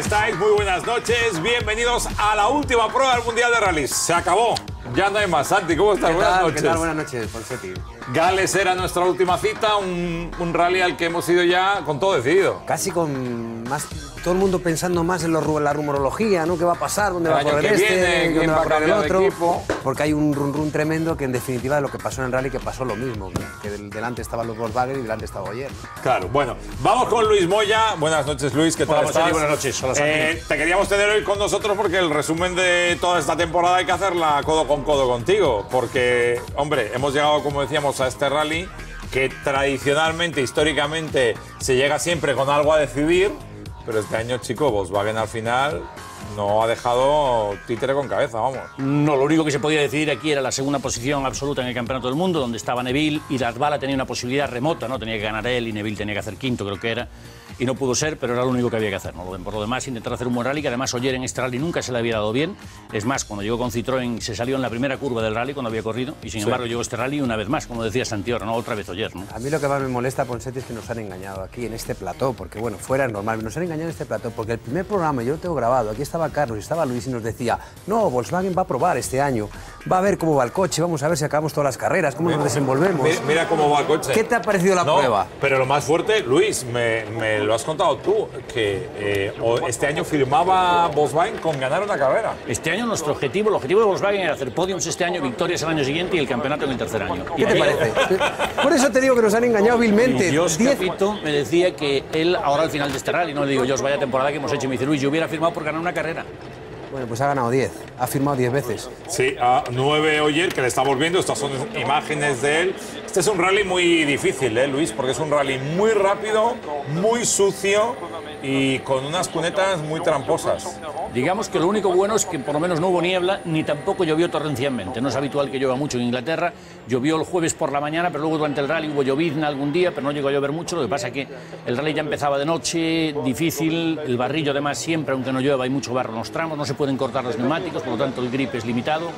estáis? Muy buenas noches. Bienvenidos a la última prueba del Mundial de Rallys. Se acabó. Ya no hay más. Santi, ¿cómo estás? ¿Qué buenas tal? noches. ¿Qué tal? Buenas noches, Ponsetti. Gales era nuestra última cita, un, un rally al que hemos ido ya con todo decidido. Casi con más. Todo el mundo pensando más en, la rumorología, ¿no? ¿Qué va a pasar? ¿Dónde El va a correr este? viene, ¿Dónde va a correr el otro? equipo. Porque hay un run run tremendo que en definitiva de lo que pasó en el rally, que pasó lo mismo. Que del- delante estaban los Volkswagen y delante estaba Oyer. Claro, bueno, vamos con Luis Moya. Buenas noches, Luis, ¿qué tal Hola, estás? Santi, buenas noches. Hola. Eh, te queríamos tener hoy con nosotros porque el resumen de toda esta temporada hay que hacerla codo con codo contigo. Porque, hombre, hemos llegado, como decíamos, a este rally que tradicionalmente, históricamente, se llega siempre con algo a decidir. Pero este año, chico, Volkswagen al final no ha dejado títere con cabeza, vamos. No, lo único que se podía decidir aquí era la segunda posición absoluta en el Campeonato del Mundo, donde estaba Neville y Lasbala tenía una posibilidad remota, ¿no? Tenía que ganar él y Neville tenía que hacer quinto, creo que era. Y no pudo ser, pero era lo único que había que hacer. ¿no? Por lo demás, intentar hacer un buen rally, que además Oyer en este rally nunca se le había dado bien. Es más, cuando llegó con Citroën se salió en la primera curva del rally cuando había corrido, y sin embargo llegó este rally una vez más, como decía Santiago, ¿no? Otra vez Oyer, ¿no? A mí lo que más me molesta, Ponsetti, es que nos han engañado aquí en este plató, porque bueno, fuera normal, nos han engañado en este plató, porque el primer programa yo lo tengo grabado, aquí estaba Carlos y estaba Luis y nos decía, no, Volkswagen va a probar este año, va a ver cómo va el coche, vamos a ver si acabamos todas las carreras, cómo nos desenvolvemos. Mira, mira cómo va el coche. ¿Qué te ha parecido la No, prueba? Pero lo más fuerte, Luis, me, me lo has contado tú, que eh, este año firmaba Volkswagen con ganar una carrera. Este año nuestro objetivo, el objetivo de Volkswagen era hacer podiums este año, victorias el año siguiente y el campeonato en el tercer año. ¿Qué Y te parece? Por eso te digo que nos han engañado vilmente. Y Jos Diez- Capito me decía que él, ahora al final de este rally, no le digo, Jos, vaya temporada que hemos hecho, y me dice, Luis, yo hubiera firmado por ganar una carrera. Bueno, pues ha ganado 10, ha firmado 10 veces. Sí, a 9 Oyer, que le estamos viendo, estas son imágenes de él. Este es un rally muy difícil, ¿eh, Luis? Porque es un rally muy rápido, muy sucio y con unas cunetas muy tramposas. Digamos que lo único bueno es que por lo menos no hubo niebla, ni tampoco llovió torrencialmente. No es habitual que llueva mucho en Inglaterra. Llovió el jueves por la mañana, pero luego durante el rally hubo llovizna algún día, pero no llegó a llover mucho. Lo que pasa es que el rally ya empezaba de noche, difícil. El barrillo, además, siempre, aunque no llueva, hay mucho barro en los tramos. No se pueden cortar los neumáticos, por lo tanto, el grip es limitado.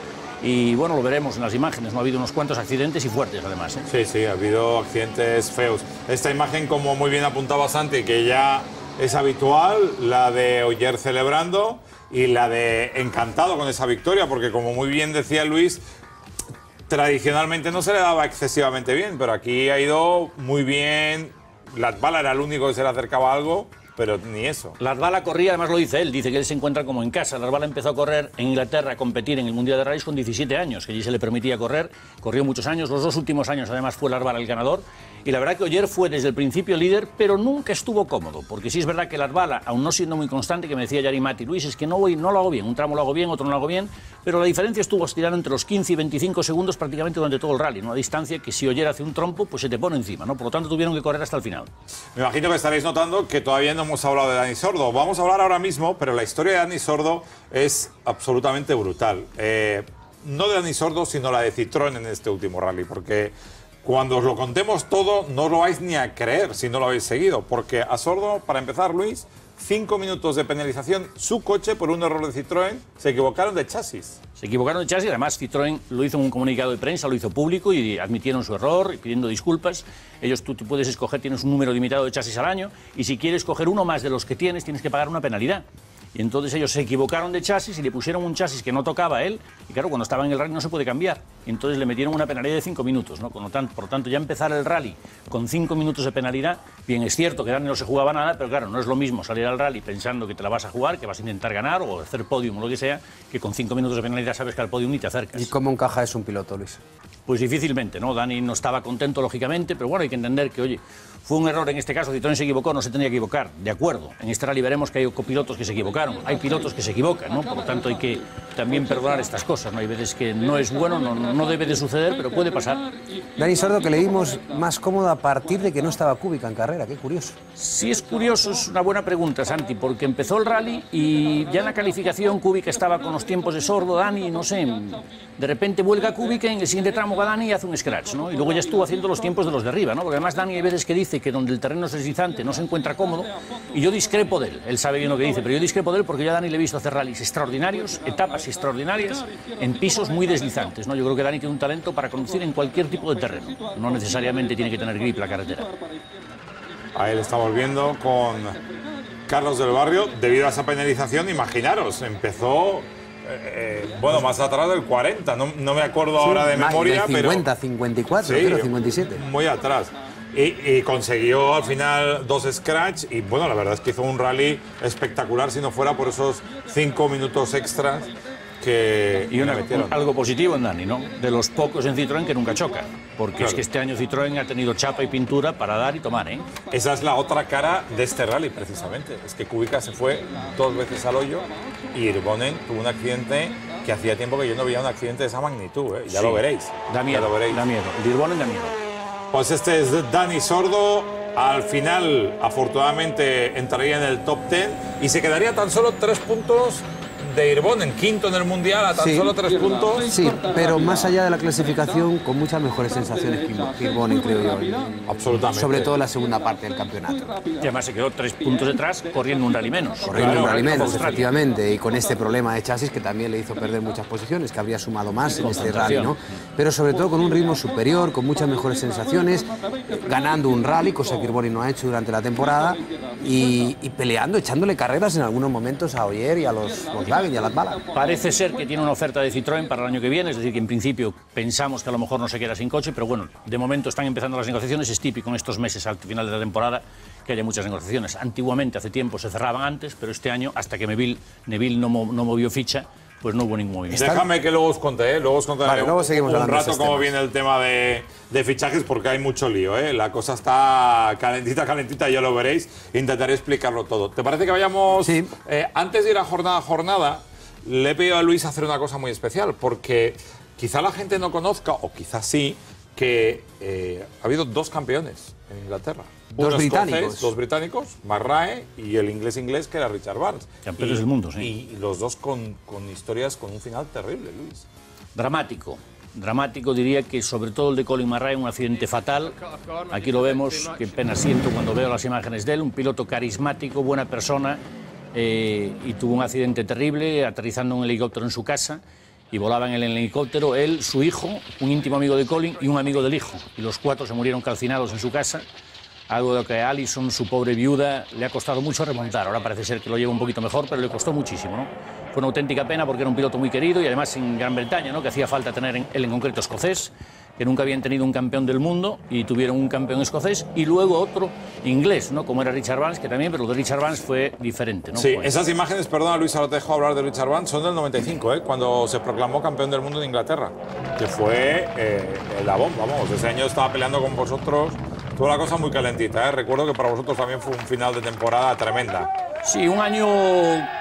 Y bueno, lo veremos en las imágenes. No ha habido unos cuantos accidentes y fuertes, además. ¿eh? Sí, sí, ha habido accidentes feos. Esta imagen, como muy bien apuntaba Santi, que ya es habitual, la de Oyer celebrando y la de encantado con esa victoria, porque como muy bien decía Luis, tradicionalmente no se le daba excesivamente bien, pero aquí ha ido muy bien. Latvala era el único que se le acercaba a algo, pero ni eso. Lasbala corría, además lo dice él, dice que él se encuentra como en casa. Lasbala empezó a correr en Inglaterra, a competir en el Mundial de Rallys con 17 años, que allí se le permitía correr, corrió muchos años, los dos últimos años además fue Lasbala el ganador. Y la verdad que Oyer fue desde el principio líder, pero nunca estuvo cómodo, porque sí es verdad que Lasbala, aún no siendo muy constante, que me decía Yari Mati, Luis, es que no, voy, no lo hago bien, un tramo lo hago bien, otro no lo hago bien, pero la diferencia estuvo estirando entre los 15 y 25 segundos prácticamente durante todo el rally, una distancia que si Oyer hace un trompo, pues se te pone encima, ¿no? Por lo tanto tuvieron que correr hasta el final. Me imagino que estaréis notando que todavía no hemos hablado de Dani Sordo. Vamos a hablar ahora mismo, pero la historia de Dani Sordo es absolutamente brutal. Eh, no de Dani Sordo, sino la de Citroën en este último rally, porque cuando os lo contemos todo, no lo vais ni a creer si no lo habéis seguido, porque a Sordo, para empezar, Luis, cinco minutos de penalización, su coche por un error de Citroën, se equivocaron de chasis. Se equivocaron de chasis, además Citroën lo hizo en un comunicado de prensa, lo hizo público y admitieron su error, pidiendo disculpas. Ellos tú, tú puedes escoger, tienes un número limitado de chasis al año y si quieres coger uno más de los que tienes, tienes que pagar una penalidad. Y entonces ellos se equivocaron de chasis y le pusieron un chasis que no tocaba a él. Y claro, cuando estaba en el rally no se puede cambiar. Y entonces le metieron una penalidad de cinco minutos. ¿no? Con lo tanto, por lo tanto, ya empezar el rally con cinco minutos de penalidad, bien es cierto que Dani no se jugaba nada, pero claro, no es lo mismo salir al rally pensando que te la vas a jugar, que vas a intentar ganar o hacer podium o lo que sea, que con cinco minutos de penalidad sabes que al podium ni te acercas. ¿Y cómo encaja eso un piloto, Luis? Pues difícilmente, ¿no? Dani no estaba contento, lógicamente, pero bueno, hay que entender que, oye, fue un error en este caso, Citroën se equivocó, no se tenía que equivocar, de acuerdo. En este rally veremos que hay copilotos que se equivocaron, hay pilotos que se equivocan, ¿no? Por lo tanto, hay que también perdonar estas cosas, ¿no? Hay veces que no es bueno, no, no debe de suceder, pero puede pasar. Dani Sordo, que le vimos más cómodo a partir de que no estaba Kubica en carrera, qué curioso. Sí es curioso, es una buena pregunta, Santi, porque empezó el rally y ya en la calificación Kubica estaba con los tiempos de sordo, Dani, no sé, de repente vuelve Kubica en el siguiente tramo va Dani y hace un scratch, ¿no? Y luego ya estuvo haciendo los tiempos de los de arriba, ¿no? Porque además Dani hay veces que dice que donde el terreno es deslizante no se encuentra cómodo y yo discrepo de él, él sabe bien lo que dice, pero yo discrepo de él porque yo a Dani le he visto hacer rallies extraordinarios, etapas extraordinarias en pisos muy deslizantes, ¿no? Yo creo que Dani tiene un talento para conducir en cualquier tipo de terreno, no necesariamente tiene que tener grip la carretera. Ahí le estamos viendo con Carlos del Barrio, debido a esa penalización, imaginaros, empezó eh, bueno, más atrás del 40, no, no me acuerdo ahora de Más memoria, del 50, 54, Sí, creo, 57. Muy atrás. Y, y consiguió al final dos scratch y bueno, la verdad es que hizo un rally espectacular si no fuera por esos cinco minutos extras que Y una- metieron. algo positivo en Dani, ¿no? De los pocos en Citroën que nunca choca. Porque Claro. es que este año Citroën ha tenido chapa y pintura para dar y tomar, ¿eh? Esa es la otra cara de este rally, precisamente. Es que Kubica se fue dos veces al hoyo y Irbonen tuvo un accidente que hacía tiempo que yo no veía un accidente de esa magnitud. ¿eh? Ya Sí. lo veréis. Da miedo, Ya lo veréis. da miedo. Da miedo. Pues este es Dani Sordo. Al final, afortunadamente, entraría en el top 10 y se quedaría tan solo tres puntos de Irbonen, quinto en el mundial, a tan Sí. solo tres puntos. Sí, pero más allá de la clasificación, con muchas mejores sensaciones que Irbonen, creo yo. Absolutamente. Sobre todo en la segunda parte del campeonato. Y además se quedó tres puntos detrás corriendo un rally menos. Corriendo Claro, un rally menos, efectivamente, y con este problema de chasis que también le hizo perder muchas posiciones, que habría sumado más en este rally, ¿no? Pero sobre todo con un ritmo superior, con muchas mejores sensaciones, ganando un rally, cosa que Irboni no ha hecho durante la temporada, y, y peleando, echándole carreras en algunos momentos a Oyer y a los Volkswagen Parece ser que tiene una oferta de Citroën para el año que viene, es decir, que en principio pensamos que a lo mejor no se queda sin coche, pero bueno, de momento están empezando las negociaciones, es típico en estos meses al final de la temporada que haya muchas negociaciones. Antiguamente, hace tiempo, se cerraban antes, pero este año, hasta que Neville, Neville no, no movió ficha, pues no hubo ningún movimiento. Déjame que luego os conté, ¿eh? luego os contaré Vale, luego un- seguimos un rato esos cómo viene el tema de, de fichajes porque hay mucho lío. ¿eh? La cosa está calentita, calentita, ya lo veréis. Intentaré explicarlo todo. ¿Te parece que vayamos? Sí. Eh, antes de ir a jornada a jornada, le he pedido a Luis hacer una cosa muy especial porque quizá la gente no conozca, o quizá sí, que eh, ha habido dos campeones en Inglaterra. Dos Uno británicos. escocés, dos británicos, Marrae y el inglés inglés que era Richard Barnes. Campeones Y- del mundo, sí. Y los dos con, con historias con un final terrible, Luis. Dramático. Dramático diría que sobre todo el de Colin Murray, un accidente fatal. Aquí lo vemos, qué pena siento cuando veo las imágenes de él, un piloto carismático, buena persona, eh, y tuvo un accidente terrible aterrizando un helicóptero en su casa y volaba en el helicóptero él, su hijo, un íntimo amigo de Colin y un amigo del hijo. Y los cuatro se murieron calcinados en su casa. Algo de lo que a Allison, su pobre viuda, le ha costado mucho remontar. Ahora parece ser que lo lleva un poquito mejor, pero le costó muchísimo. ¿no? Fue una auténtica pena porque era un piloto muy querido y además en Gran Bretaña, ¿no? que hacía falta tener en- él en concreto escocés, que nunca habían tenido un campeón del mundo y tuvieron un campeón escocés y luego otro inglés, ¿no? como era Richard Vance, que también, pero lo de Richard Vance fue diferente. ¿no? Sí, Fue- esas imágenes, perdona Luis, ahora te dejo hablar de Richard Vance, son del 95, ¿eh? cuando se proclamó campeón del mundo en Inglaterra, que fue eh, la bomba, vamos, ese año estaba peleando con vosotros, toda la cosa muy calentita, ¿eh? recuerdo que para vosotros también fue un final de temporada tremenda. Sí, un año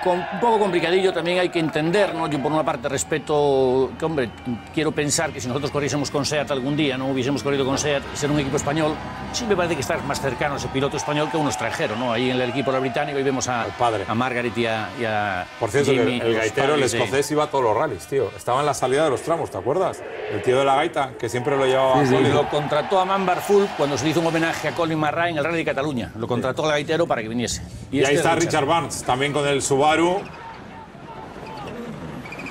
con- un poco complicadillo, también hay que entender, ¿no? Yo por una parte respeto, que hombre, quiero pensar que si nosotros corriésemos con SEAT algún día, no hubiésemos corrido con SEAT, ser un equipo español, sí me parece que estás más cercano a ese piloto español que a uno extranjero, ¿no? Ahí en el equipo británico ahí vemos a, padre. a Margaret y a, y a Por cierto, Jimmy, el, gaitero, el de- escocés, iba a todos los rallies, tío. Estaba en la salida de los tramos, ¿te acuerdas? El tío de la gaita, que siempre lo llevaba sólido. Lo contrató a Man Barful cuando se hizo un homenaje a Colin Marray en el Rally de Cataluña. Lo contrató al gaitero para que viniese. Y, este ahí es está Richard Barnes, también con el Subaru.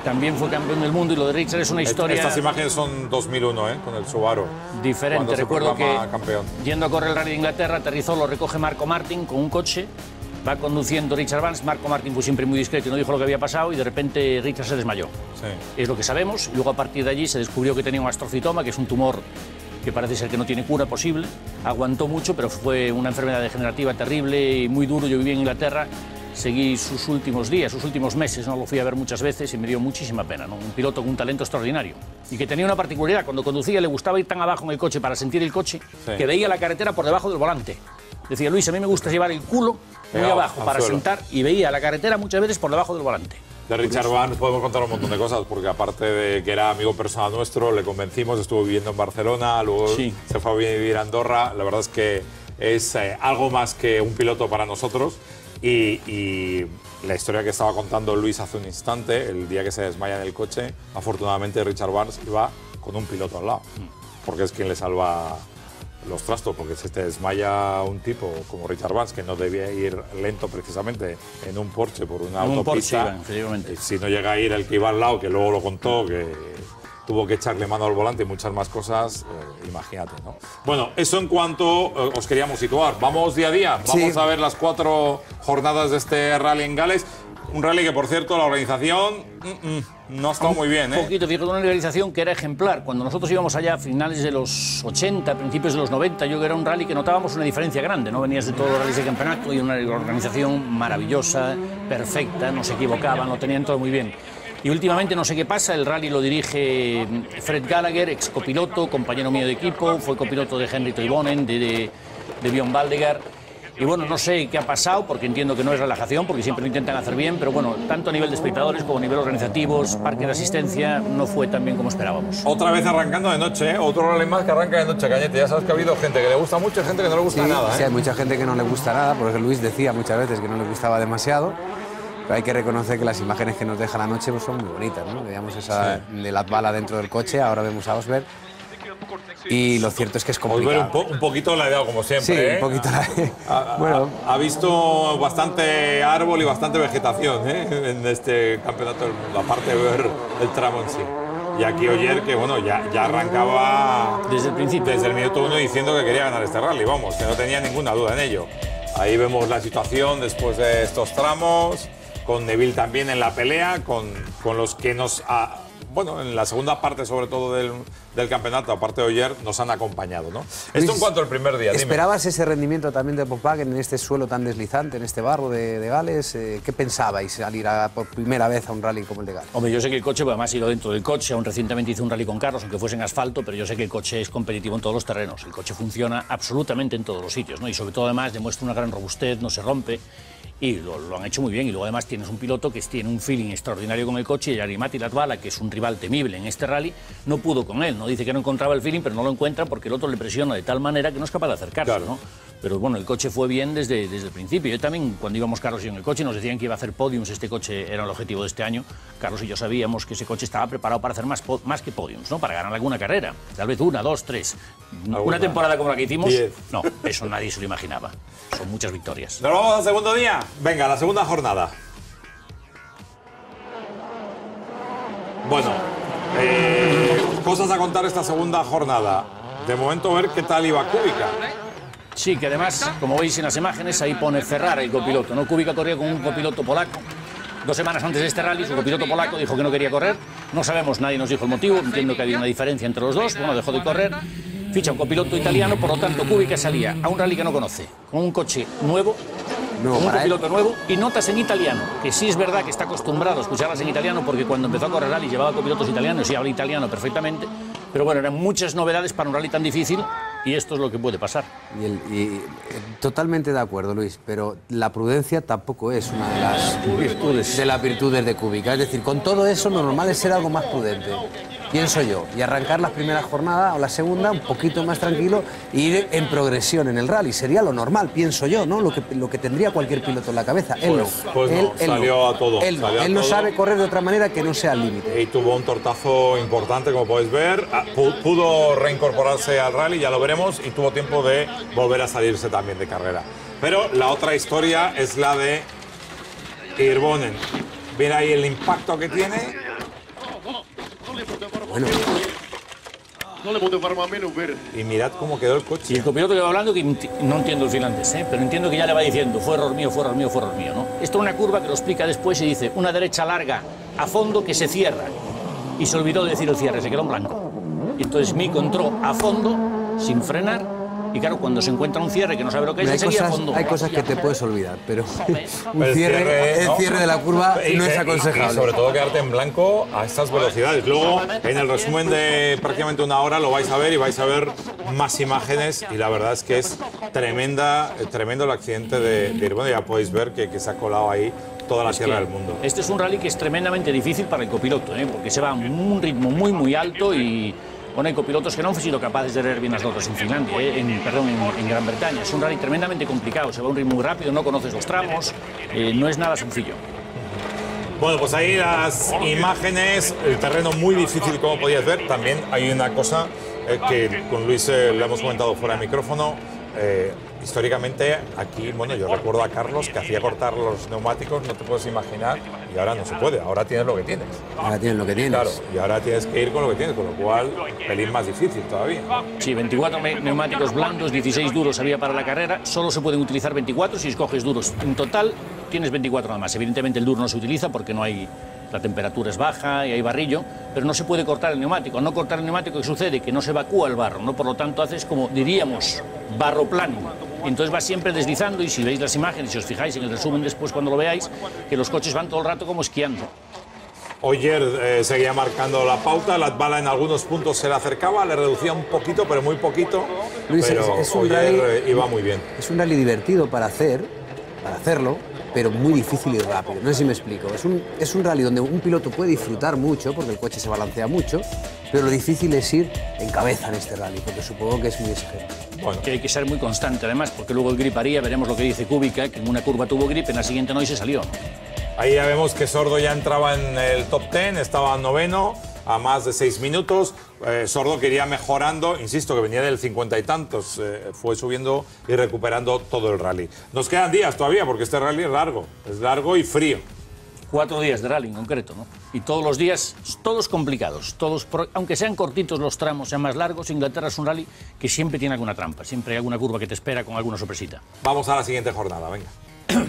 También fue campeón del mundo y lo de Richard es una historia... Estas imágenes son 2001, ¿eh? Con el Subaru. diferente. Recuerdo que campeón. yendo a correr el Rally de Inglaterra, aterrizó, lo recoge Marco Martin con un coche, va conduciendo Richard Vance, Marco Martin fue siempre muy discreto y no dijo lo que había pasado y de repente Richard se desmayó. Sí. Es lo que sabemos. Luego a partir de allí se descubrió que tenía un astrocitoma, que es un tumor que parece ser que no tiene cura posible. Aguantó mucho, pero fue una enfermedad degenerativa terrible y muy duro. Yo viví en Inglaterra, seguí sus últimos días, sus últimos meses, no lo fui a ver muchas veces y me dio muchísima pena. ¿no? Un piloto con un talento extraordinario y que tenía una particularidad. Cuando conducía le gustaba ir tan abajo en el coche para sentir el coche Sí. que veía la carretera por debajo del volante. Decía Luis, a mí me gusta llevar el culo muy Pegado abajo para suelo. sentar y veía la carretera muchas veces por debajo del volante. De Richard Vance podemos contar un montón de cosas, porque aparte de que era amigo personal nuestro, le convencimos, estuvo viviendo en Barcelona, luego Sí. se fue a vivir a Andorra. La verdad es que es eh, algo más que un piloto para nosotros. Y, y la historia que estaba contando Luis hace un instante, el día que se desmaya en el coche, afortunadamente Richard Barnes iba con un piloto al lado, porque es quien le salva los trastos, porque si te desmaya un tipo como Richard Vance, que no debía ir lento precisamente en un Porsche por una En un Porsche autopista, si no llega a ir el que iba al lado, que luego lo contó, que tuvo que echarle mano al volante y muchas más cosas, eh, imagínate, ¿no? Bueno, eso en cuanto eh, os queríamos situar. Vamos día a día, vamos Sí. a ver las cuatro jornadas de este rally en Gales. Un rally que, por cierto, la organización mm, mm, no estado muy bien, Un ¿eh? poquito, fíjate, una organización que era ejemplar. Cuando nosotros íbamos allá a finales de los 80, principios de los 90, yo que era un rally que notábamos una diferencia grande. No venías de todos los rallies de campeonato y una organización maravillosa, perfecta, no se equivocaban, lo tenían todo muy bien. Y últimamente no sé qué pasa, el rally lo dirige Fred Gallagher, ex copiloto, compañero mío de equipo, fue copiloto de Henry Toivonen, de, de, de Bjorn Baldegar. Y bueno, no sé qué ha pasado, porque entiendo que no es relajación, porque siempre lo intentan hacer bien, pero bueno, tanto a nivel de espectadores como a nivel organizativos, parque de asistencia, no fue tan bien como esperábamos. Otra vez arrancando de noche, ¿eh? Otro rally más que arranca de noche, Cañete. Ya sabes que ha habido gente que le gusta mucho y gente que no le gusta Sí, nada, sí, ¿eh? hay mucha gente que no le gusta nada, porque Luis decía muchas veces que no le gustaba demasiado. Pero hay que reconocer que las imágenes que nos deja la noche pues, son muy bonitas, ¿no? Veíamos esa de la bala dentro del coche, ahora vemos a Osberg. Y lo cierto es que es complicado. un, po- un poquito la ha dado, como siempre. Sí, ¿eh? un poquito la- Ha, ha- Bueno. ha visto bastante árbol y bastante vegetación ¿eh? en este campeonato del mundo, aparte de ver el tramo en sí. Y aquí Oyer, que bueno, ya, ya arrancaba Desde el principio. desde el minuto uno diciendo que quería ganar este rally, vamos, que no tenía ninguna duda en ello. Ahí vemos la situación después de estos tramos, con Neville también en la pelea, con, con los que nos, ha- bueno, en la segunda parte sobre todo del, del campeonato, aparte de Oyer, nos han acompañado, ¿no? Esto en cuanto al primer día, dime. ¿Esperabas ese rendimiento también de Volkswagen en este suelo tan deslizante, en este barro de, de Gales? Eh, ¿Qué pensabais salir a- por primera vez a un rally como el de Gales? Hombre, yo sé que el coche, pues, además he ido dentro del coche, aún recientemente hice un rally con Carlos, aunque fuese en asfalto, pero yo sé que el coche es competitivo en todos los terrenos. El coche funciona absolutamente en todos los sitios, ¿no? Y sobre todo además demuestra una gran robustez, no se rompe. Y lo, lo han hecho muy bien. Y luego además tienes un piloto que tiene un feeling extraordinario con el coche. Y Arimati Latvala, que es un rival temible en este rally, no pudo con él. No dice que no encontraba el feeling, pero no lo encuentra porque el otro le presiona de tal manera que no es capaz de acercarse, Claro. ¿no? Pero bueno, el coche fue bien desde, desde el principio. Yo también, cuando íbamos Carlos y yo en el coche, nos decían que iba a hacer podiums. Este coche era el objetivo de este año. Carlos y yo sabíamos que ese coche estaba preparado para hacer más, más que podiums, ¿no? Para ganar alguna carrera. Tal vez una, dos, tres. Alguna. Una temporada como la que hicimos, Diez. no, eso nadie se lo imaginaba. Son muchas victorias. ¿Nos vamos al segundo día? Venga, la segunda jornada. Bueno, eh, cosas a contar esta segunda jornada. De momento ver qué tal iba Kubica. Sí, que además, como veis en las imágenes, ahí pone Ferrara el copiloto. ¿no? Kubica corría con un copiloto polaco. Dos semanas antes de este rally, su copiloto polaco dijo que no quería correr. No sabemos, nadie nos dijo el motivo. Entiendo que había una diferencia entre los dos. Bueno, dejó de correr. Ficha un copiloto italiano, por lo tanto, Kubica salía a un rally que no conoce, con un coche nuevo, Con un copiloto nuevo y notas en italiano, que sí es verdad que está acostumbrado a escucharlas en italiano porque cuando empezó a correr rally llevaba copilotos italianos y habla italiano perfectamente. Pero bueno, eran muchas novedades para un rally tan difícil y esto es lo que puede pasar. Y el- y, eh, totalmente de acuerdo, Luis, pero la prudencia tampoco es una de las virtudes de las virtudes de Kubica. Es decir, con todo eso lo normal es ser algo más prudente, pienso yo, y arrancar las primeras jornadas o la segunda un poquito más tranquilo e ir en progresión en el rally. Sería lo normal, pienso yo, ¿no? Lo que, lo que tendría cualquier piloto en la cabeza. Él Pues- no. pues no, él, él salió a todo, Él, no. a Él no sabe correr de otra manera que no sea al límite. Y tuvo un tortazo importante, como podéis ver. Ah, pu- Pudo reincorporarse al rally, ya lo veremos, y tuvo tiempo de volver a salirse también de carrera. Pero la otra historia es la de Irbonen. Mira ahí el impacto que tiene. Bueno, Non le potevo fare a meno per Y mirad cómo quedó el Y coche. el copiloto que va hablando, que no entiendo el finlandés, ¿eh? pero entiendo que ya le va diciendo, fue error mío, fue error mío, fue error mío. ¿no? Esto es una curva que lo explica después y dice, una derecha larga a fondo que se cierra. Y se olvidó de decir el cierre, se quedó en blanco. Y entonces Mico entró a fondo, sin frenar, y claro, cuando se encuentra un cierre que no sabe lo que es, hay cosas, fondo. hay cosas que te puedes olvidar, pero un El cierre, cierre de la curva Y no es aconsejable. Y sobre todo quedarte en blanco a estas velocidades. Luego, en el resumen de prácticamente una hora, lo vais a ver y vais a ver más imágenes. Y la verdad es que es tremenda, tremendo el accidente de, de. Ya podéis ver que, que se ha colado ahí toda la Es tierra del mundo. Este es un rally que es tremendamente difícil para el copiloto, ¿eh? porque se va a un ritmo muy, muy alto y bueno, hay copilotos que no han sido capaces de leer bien las notas en Finlandia, ¿eh? en, perdón, en, en Gran Bretaña. Es un rally tremendamente complicado, se va a un ritmo muy rápido, no conoces los tramos, eh, no es nada sencillo. Bueno, pues ahí las imágenes, el terreno muy difícil como podías ver. También hay una cosa eh, que con Luis eh, le hemos comentado fuera de micrófono. eh, históricamente aquí, bueno, yo recuerdo a Carlos que hacía cortar los neumáticos, no te puedes imaginar, y ahora no se puede, ahora tienes lo que tienes. Ahora tienes lo que tienes. Claro, y ahora tienes que ir con lo que tienes, con lo cual, pelín más difícil todavía. Sí, 24 me- neumáticos blandos, 16 duros había para la carrera. Solo se pueden utilizar 24 si escoges duros. En total tienes 24 nada más. Evidentemente el duro no se utiliza porque no hay la temperatura es baja y hay barrillo, pero no se puede cortar el neumático. Al no cortar el neumático, ¿qué sucede? Que no se evacúa el barro, ¿no? Por lo tanto, haces como diríamos, barro plano. Entonces va siempre deslizando y si veis las imágenes, si os fijáis en el resumen después cuando lo veáis, que los coches van todo el rato como esquiando. Oyer eh, seguía marcando la pauta, Latvala en algunos puntos se le acercaba, le reducía un poquito, pero muy poquito. Luis, pero es- es un Oyer rally- eh, iba muy bien. Es un rally divertido para hacer, para hacerlo, pero muy difícil y rápido. No sé si me explico. Es un, es un rally donde un piloto puede disfrutar mucho, porque el coche se balancea mucho, pero lo difícil es ir en cabeza en este rally, porque supongo que es muy exigente. Bueno, Que hay que ser muy constante además, porque luego el grip haría, veremos lo que dice Kubica, que en una curva tuvo grip, en la siguiente no y se salió. ahí ya vemos que Sordo ya entraba en el top 10, estaba noveno a más de seis minutos. Eh, Sordo quería mejorando, insisto que venía del cincuenta y tantos, eh, fue subiendo y recuperando todo el rally. Nos quedan días todavía porque este rally es largo, es largo y frío. Cuatro días de rally en concreto, ¿no? Y todos los días, todos complicados, todos, aunque sean cortitos los tramos, sean más largos, Inglaterra es un rally que siempre tiene alguna trampa, siempre hay alguna curva que te espera con alguna sorpresita. Vamos a la siguiente jornada, venga.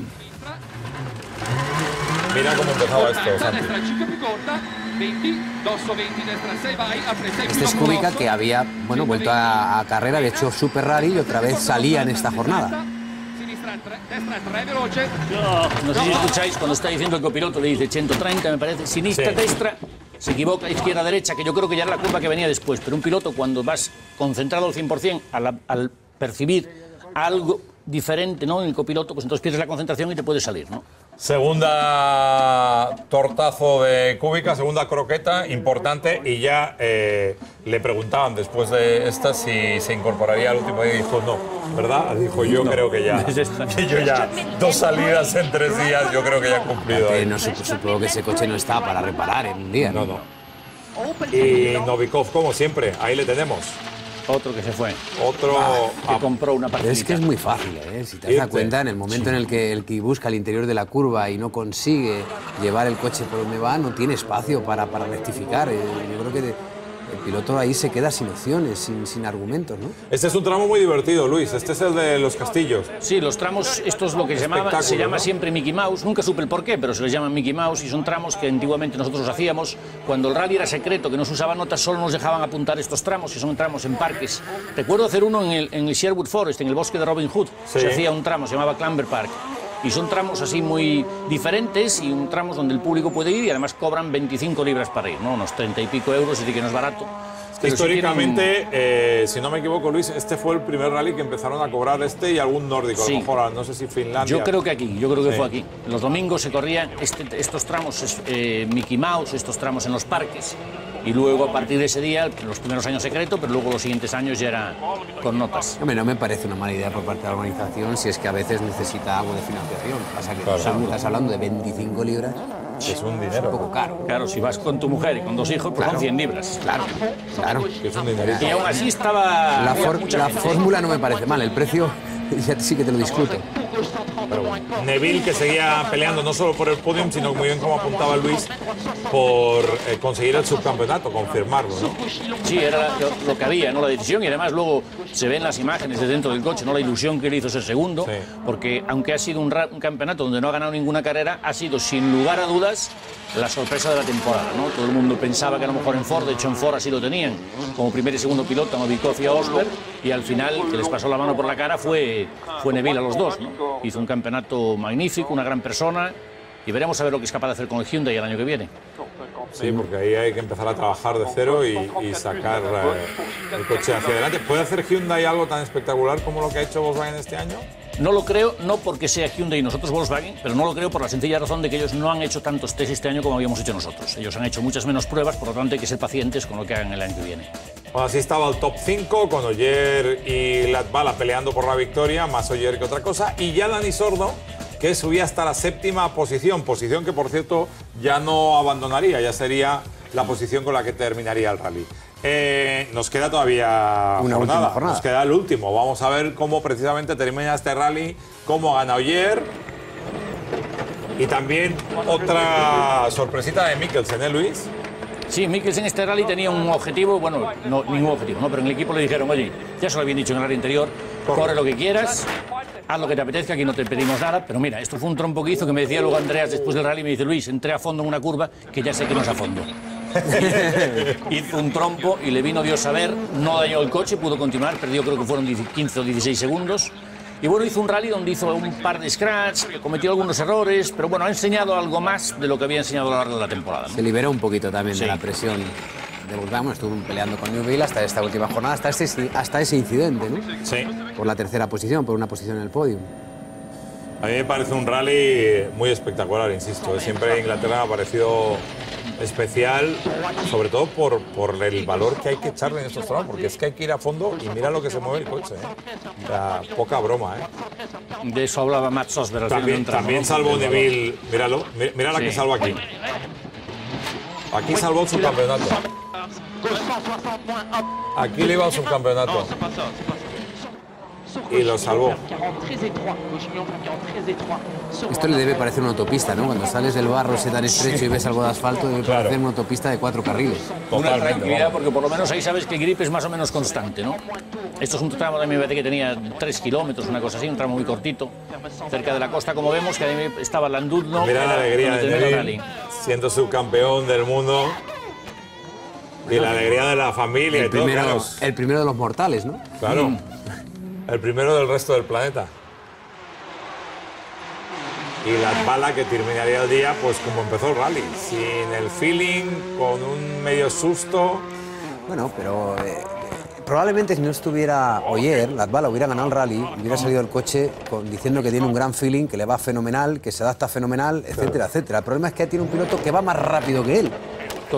Mira cómo empezaba esto, Santi. destra 5 più corta, 20, dosso 20, destra 6 vai, apre 6 Este es Kubica que había bueno, vuelto a, a carrera, de hecho Super Rally y otra vez salía en esta jornada. Sinistra 3, destra 3, veloce. No sé si escucháis cuando está diciendo el copiloto, le dice 130, me parece, sinistra, Sí. destra, se equivoca, izquierda, derecha, que yo creo que ya era la curva que venía después, pero un piloto cuando vas concentrado al 100% al, al percibir algo diferente ¿no? en el copiloto, pues entonces pierdes la concentración y te puedes salir, ¿no? Segunda tortazo de Cúbica, segunda croqueta, importante, y ya eh, le preguntaban después de esta si se incorporaría al último día y dijo no, ¿verdad? Dijo yo creo que ya, yo ya, dos salidas en tres días, yo creo que ya he cumplido. No sup- supongo que ese coche no está para reparar en un día. No, no. Y Novikov, como siempre, ahí le tenemos. Otro que se fue, Otro... que ah, compró una partida. es que es muy fácil, ¿eh? Si te das Irte. cuenta, en el momento en el que el que busca el interior de la curva y no consigue llevar el coche por donde va, no tiene espacio para, para rectificar. Eh, Yo creo que piloto ahí se queda sin opciones, sin, sin argumentos, ¿no? Este es un tramo muy divertido, Luis. Este es el de los castillos. Sí, los tramos, esto es lo que se llamaba, se llama ¿no? siempre Mickey Mouse, nunca supe el por qué, pero se les llama Mickey Mouse y son tramos que antiguamente nosotros los hacíamos. Cuando el rally era secreto, que no se usaba notas, solo nos dejaban apuntar estos tramos, que son tramos en parques. Recuerdo hacer uno en el, en el Sherwood Forest, en el bosque de Robin Hood. Sí. Se hacía un tramo, se llamaba Clamber Park. Y son tramos así muy diferentes y un tramos donde el público puede ir y además cobran 25 libras para ir, ¿no? unos 30 y pico euros, así que no es barato. Pero si Históricamente, eh, si no me equivoco, Luis, este fue el primer rally que empezaron a cobrar este y algún nórdico. Sí. A lo mejor, no sé si Finlandia. Yo creo que aquí, yo creo que Sí. fue aquí. Los domingos se corrían este- estos tramos eh, Mickey Mouse, estos tramos en los parques. Y luego a partir de ese día, los primeros años secreto, pero luego los siguientes años ya era con notas. Hombre, no me parece una mala idea por parte de la organización si es que a veces necesita algo de financiación. Pasa que Claro. estás hablando de 25 libras, Es un un dinero. poco caro. Claro, si vas con tu mujer y con dos hijos, pues Claro. son 100 libras. Claro, claro. Es un dinerito. Y aún así estaba. La, la fórmula no me parece mal, el precio ya sí que te lo discuto. Pero bueno. Neville que seguía peleando no solo por el podium, sino muy bien como apuntaba Luis, por eh, conseguir el subcampeonato, confirmarlo. ¿no? Sí, era lo, que había, ¿no? La decisión y además luego se ven las imágenes de dentro del coche, ¿no? La ilusión que le hizo ser segundo, Sí. porque aunque ha sido un, un campeonato donde no ha ganado ninguna carrera, ha sido sin lugar a dudas la sorpresa de la temporada, ¿no? Todo el mundo pensaba que a lo mejor en Ford, de hecho en Ford así lo tenían, como primer y segundo piloto a Novikov y a Osberg, y al final que les pasó la mano por la cara fue, fue Neville a los dos, ¿no? Hizo un campeonato magnífico, una gran persona, y veremos a ver lo que es capaz de hacer con el Hyundai el año que viene. Sí, porque ahí hay que empezar a trabajar de cero y, y sacar eh, el coche hacia adelante. ¿Puede hacer Hyundai algo tan espectacular como lo que ha hecho Volkswagen este año? No lo creo, no porque sea Hyundai y nosotros Volkswagen, pero no lo creo por la sencilla razón de que ellos no han hecho tantos test este año como habíamos hecho nosotros. Ellos han hecho muchas menos pruebas, por lo tanto hay que ser pacientes con lo que hagan el año que viene. Bueno, así estaba el top 5 con Oyer y Latvala peleando por la victoria, más Oyer que otra cosa. Y ya Dani Sordo, que subía hasta la séptima posición, posición que por cierto ya no abandonaría, ya sería la posición con la que terminaría el rally. Eh, nos queda todavía Una jornada. jornada. Nos queda el último. Vamos a ver cómo precisamente termina este rally, cómo gana Oyer. Y también otra sorpresita de Mikkelsen, ¿eh, Luis? Sí, Mikkelsen en este rally tenía un objetivo, bueno, no, ningún objetivo, ¿no? pero en el equipo le dijeron, oye, ya se lo habían dicho en el rally anterior, corre lo que quieras, haz lo que te apetezca, aquí no te pedimos nada, pero mira, esto fue un trompo que hizo que me decía luego Andreas después del rally, me dice, Luis, entré a fondo en una curva que ya sé que no es a fondo. hizo un trompo y le vino Dios a ver, no dañó el coche, pudo continuar, perdió creo que fueron 15 o 16 segundos. Y bueno, hizo un rally donde hizo un par de scratch, cometió algunos errores, pero bueno, ha enseñado algo más de lo que había enseñado a lo largo de la temporada. ¿no? Se liberó un poquito también Sí. de la presión de Volkswagen. Estuvo peleando con Newville hasta esta última jornada, hasta, este, hasta ese incidente, ¿no? Sí. Por la tercera posición, por una posición en el podio. A mí me parece un rally muy espectacular, insisto. Siempre Inglaterra me ha parecido especial, sobre todo por, por el valor que hay que echarle en estos tramos, porque es que hay que ir a fondo y mira lo que se mueve el coche. ¿eh? O sea, poca broma. ¿eh? De eso hablaba Matt Sosberg. También, también salvó. Neville, míralo, mi- mira la que Sí. salvó aquí. Aquí salvó su campeonato. Aquí le iba a su campeonato. Y lo salvó. Esto le debe parecer una autopista, ¿no? Cuando sales del barro ese tan estrecho y ves algo de asfalto, debe Claro. parecer una autopista de cuatro carriles. Una Totalmente, tranquilidad vamos. porque por lo menos ahí sabes que el grip es más o menos constante, ¿no? Esto es un tramo de mi parece que tenía 3 kilómetros, una cosa así, un tramo muy cortito, cerca de la costa, como vemos, que ahí estaba Landudno. Mira la alegría de rally. siendo subcampeón del mundo. Y la alegría de la familia El y todo. primero, Claro. el primero de los mortales, ¿no? Claro. El primero del resto del planeta. Y la bala que terminaría el día, pues como empezó el rally, sin el feeling, con un medio susto. Bueno, pero eh, probablemente si no estuviera Oyer, Latvala hubiera ganado el rally, hubiera salido el coche con- diciendo que tiene un gran feeling, que le va fenomenal, que se adapta fenomenal, etcétera, etcétera. El problema es que tiene un piloto que va más rápido que él.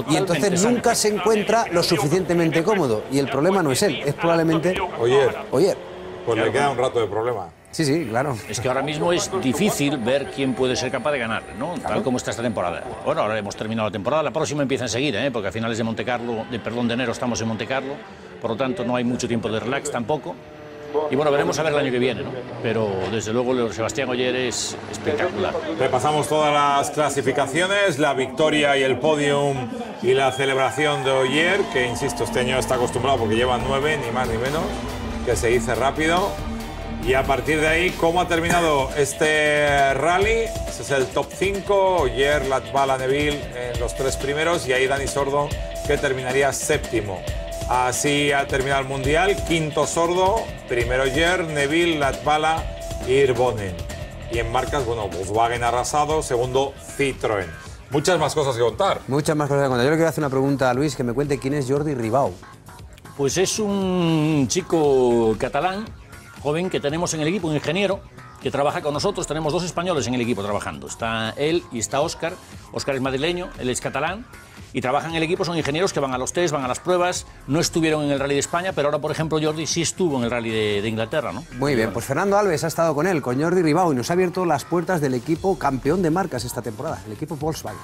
Y entonces nunca se encuentra lo suficientemente cómodo. Y el problema no es él, es probablemente Oyer, Oyer. Pues le queda un rato de problema. Sí, sí, claro. Es que ahora mismo es difícil ver quién puede ser capaz de ganar, ¿no? Tal como está esta temporada. Bueno, ahora hemos terminado la temporada, la próxima empieza enseguida, ¿eh? porque a finales de Monte Carlo, de perdón, de enero estamos en Monte Carlo, por lo tanto no hay mucho tiempo de relax tampoco. Y bueno, veremos a ver el año que viene, ¿no? Pero desde luego Sebastián Oyer es espectacular. Repasamos todas las clasificaciones, la victoria y el podium y la celebración de Oyer, que insisto, este año está acostumbrado porque lleva nueve, ni más ni menos, que se dice rápido. Y a partir de ahí, ¿cómo ha terminado este rally? Ese es el top 5, Oyer, Latvala, Neville en los tres primeros y ahí Dani Sordo, que terminaría séptimo. Así ha terminado el Mundial, quinto Sordo, primero Oyer, Neville, Latvala y Irbonen. Y en marcas, bueno, Volkswagen arrasado, segundo Citroën. Muchas más cosas que contar. Muchas más cosas que contar. Yo le quiero hacer una pregunta a Luis, que me cuente quién es Jordi Ribau. Pues es un chico catalán, joven, que tenemos en el equipo, un ingeniero, que trabaja con nosotros. Tenemos dos españoles en el equipo trabajando. Está él y está Óscar. Óscar es madrileño, él es catalán. Y trabajan en el equipo, son ingenieros que van a los test, van a las pruebas. No estuvieron en el Rally de España, pero ahora, por ejemplo, Jordi sí estuvo en el Rally de, Inglaterra, ¿no? Muy bien, pues Fernando Alves ha estado con él, con Jordi Ribau, y nos ha abierto las puertas del equipo campeón de marcas esta temporada, el equipo Volkswagen.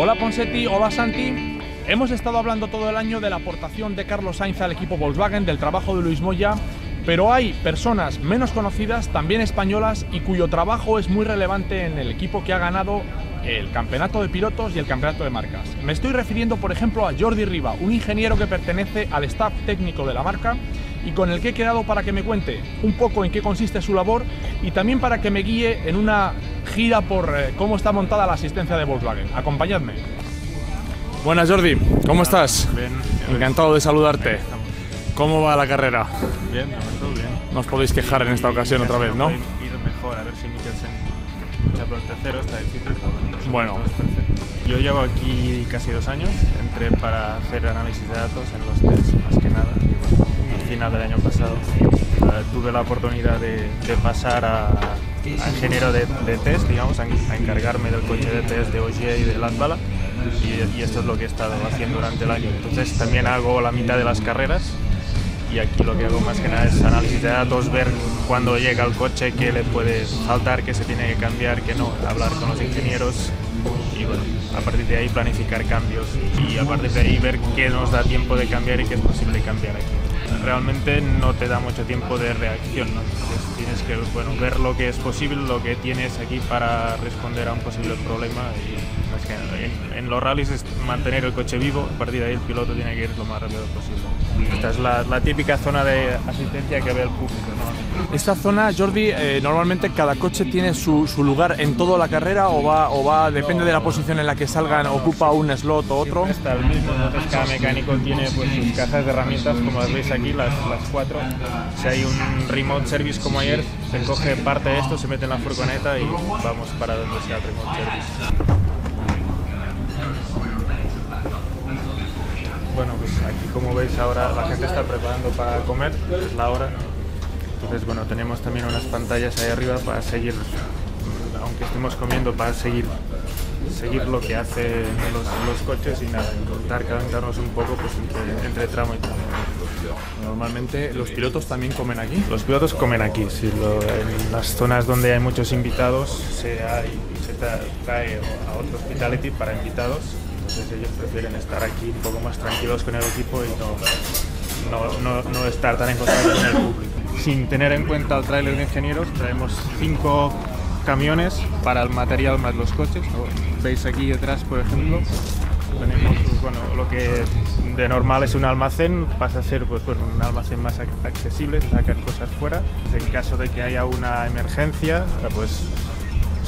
Hola Ponsetti, hola Santi. Hemos estado hablando todo el año de la aportación de Carlos Sainz al equipo Volkswagen, del trabajo de Luis Moya, pero hay personas menos conocidas, también españolas, y cuyo trabajo es muy relevante en el equipo que ha ganado el campeonato de pilotos y el campeonato de marcas. Me estoy refiriendo, por ejemplo, a Jordi Riva, un ingeniero que pertenece al staff técnico de la marca y con el que he quedado para que me cuente un poco en qué consiste su labor y también para que me guíe en una gira por eh, cómo está montada la asistencia de Volkswagen. Acompañadme. Buenas Jordi, ¿cómo estás? Bien, Encantado de saludarte. ¿Cómo va la carrera? bien, todo bien. No os podéis quejar en esta ocasión otra vez, ¿no? Ir mejor, a ver si Mikkelsen lucha por el tercero, está difícil. bueno, Yo llevo aquí casi dos años, entré para hacer análisis de datos en los tests, más que nada. Al final del año pasado eh, tuve la oportunidad de, pasar a, ingeniero de, de test, digamos, a, encargarme del coche de test de Ogier y de Latvala. Y, y esto es lo que he estado haciendo durante el año. Entonces también hago la mitad de las carreras y aquí lo que hago más que nada es análisis de datos, ver cuando llega el coche, qué le puede faltar, qué se tiene que cambiar, qué no, hablar con los ingenieros y bueno, a partir de ahí planificar cambios y a partir de ahí ver qué nos da tiempo de cambiar y qué es posible cambiar aquí. Realmente no te da mucho tiempo de reacción, ¿no? Tienes que bueno, ver lo que es posible, lo que tienes aquí para responder a un posible problema y en, en los rallies es mantener el coche vivo, a partir de ahí el piloto tiene que ir lo más rápido posible. Esta es la, la típica zona de asistencia que ve el público. ¿no? Esta zona, Jordi, eh, normalmente cada coche tiene su, su lugar en toda la carrera o va, o va, depende de la posición en la que salgan, ocupa un slot o otro. Está el mismo, entonces cada mecánico tiene pues, sus cajas de herramientas, como las veis aquí, las, las cuatro. Si hay un remote service como ayer, se coge parte de esto, se mete en la furgoneta y vamos para donde sea el remote service. Bueno, pues aquí como veis ahora la gente está preparando para comer, es la hora. Entonces, bueno, tenemos también unas pantallas ahí arriba para seguir, aunque estemos comiendo, para seguir, seguir lo que hacen los, coches y nada, intentar calentarnos un poco pues, entre, entre tramo y tramo. Normalmente los pilotos también comen aquí. Los pilotos comen aquí, sí, lo- en las zonas donde hay muchos invitados se, trae a otro hospitality para invitados, ellos prefieren estar aquí un poco más tranquilos con el equipo y no, no, no, no estar tan en contacto con el público. Sin tener en cuenta el tráiler de ingenieros, traemos cinco camiones para el material más los coches. Veis aquí detrás, por ejemplo, tenemos bueno, lo que de normal es un almacén, pasa a ser pues, un almacén más ac- accesible, sacar cosas fuera. En caso de que haya una emergencia, pues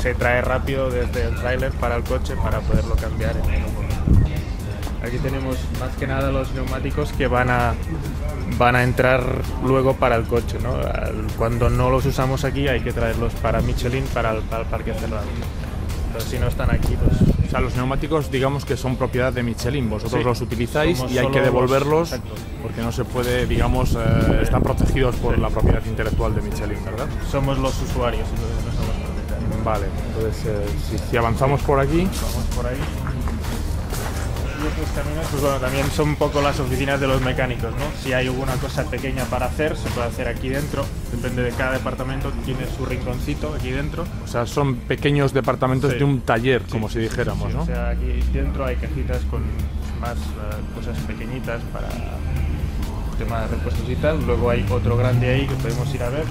se trae rápido desde el tráiler para el coche para poderlo cambiar en el. Aquí tenemos más que nada los neumáticos que van a, van a entrar luego para el coche. ¿no? Cuando no los usamos aquí hay que traerlos para Michelin, para el, para el parque cerrado. Pero si no están aquí, pues O sea, los neumáticos digamos que son propiedad de Michelin, vosotros Sí. los utilizáis Somos y hay que los- devolverlos porque no se puede, digamos, eh, están protegidos por la propiedad intelectual de Michelin, ¿verdad? somos los usuarios, entonces no somos propietarios. Vale, entonces eh, si, si avanzamos por aquí, Vamos por ahí. Y estos caminos, pues bueno, también son un poco las oficinas de los mecánicos, ¿no? Si hay alguna cosa pequeña para hacer, se puede hacer aquí dentro. Depende de cada departamento, tiene su rinconcito aquí dentro. o sea, son pequeños departamentos Sí. de un taller, como si dijéramos, Sí, ¿no? O sea, aquí dentro hay cajitas con más eh, cosas pequeñitas para tema de repuestos y tal. Luego hay otro grande ahí que podemos ir a ver,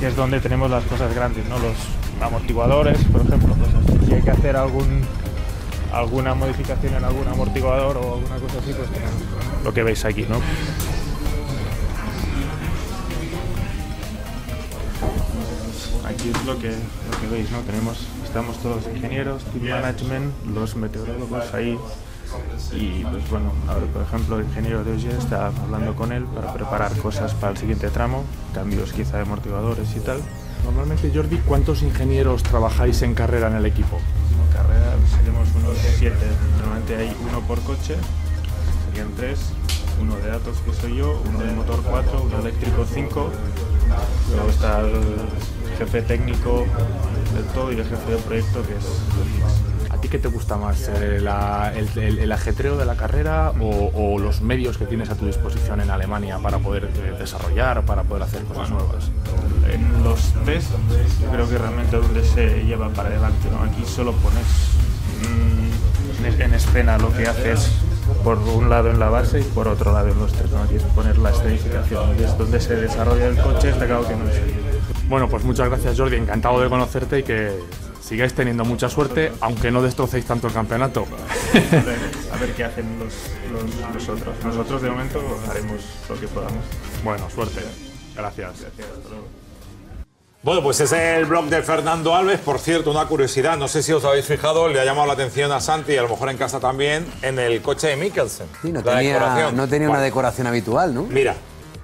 que es donde tenemos las cosas grandes, ¿no? Los amortiguadores, por ejemplo, cosas. Si hay que hacer algún alguna modificación en algún amortiguador o alguna cosa así, pues tenemos lo que veis aquí, ¿no? Aquí es lo que, lo que veis, ¿no? Tenemos, estamos todos los ingenieros, team management, los meteorólogos ahí. Y pues bueno, ahora por ejemplo el ingeniero de OGE está hablando con él para preparar cosas para el siguiente tramo, cambios quizá de amortiguadores y tal. Normalmente, Jordi, ¿cuántos ingenieros trabajáis en carrera en el equipo? Seremos unos siete, normalmente hay uno por coche, serían tres, uno de datos que soy yo, uno de motor cuatro, uno eléctrico cinco, luego está el jefe técnico del todo y el jefe de proyecto que es Luis. ¿A ti qué te gusta más? eh, el, el- el ajetreo de la carrera o, o los medios que tienes a tu disposición en Alemania para poder eh, desarrollar, para poder hacer cosas nuevas? En los test yo creo que realmente donde se lleva para adelante, ¿no? Aquí solo pones en- en escena lo que haces por un lado en la base y por otro lado en los test, ¿no? Aquí es poner la escenificación, es donde se desarrolla el coche, está claro que no es. Bueno, pues muchas gracias Jordi, encantado de conocerte y que sigáis teniendo mucha suerte, aunque no destrocéis tanto el campeonato. A ver, a ver qué hacen los, los, los otros. Nosotros de momento haremos lo que podamos. Bueno, suerte. Gracias. Gracias, hasta luego. Bueno, pues ese es el blog de Fernando Alves. Por cierto, una curiosidad, no sé si os habéis fijado, le ha llamado la atención a Santi y a lo mejor en casa también, en el coche de Mikkelsen. Sí, no La tenía, decoración. no tenía una decoración habitual, ¿no? Mira,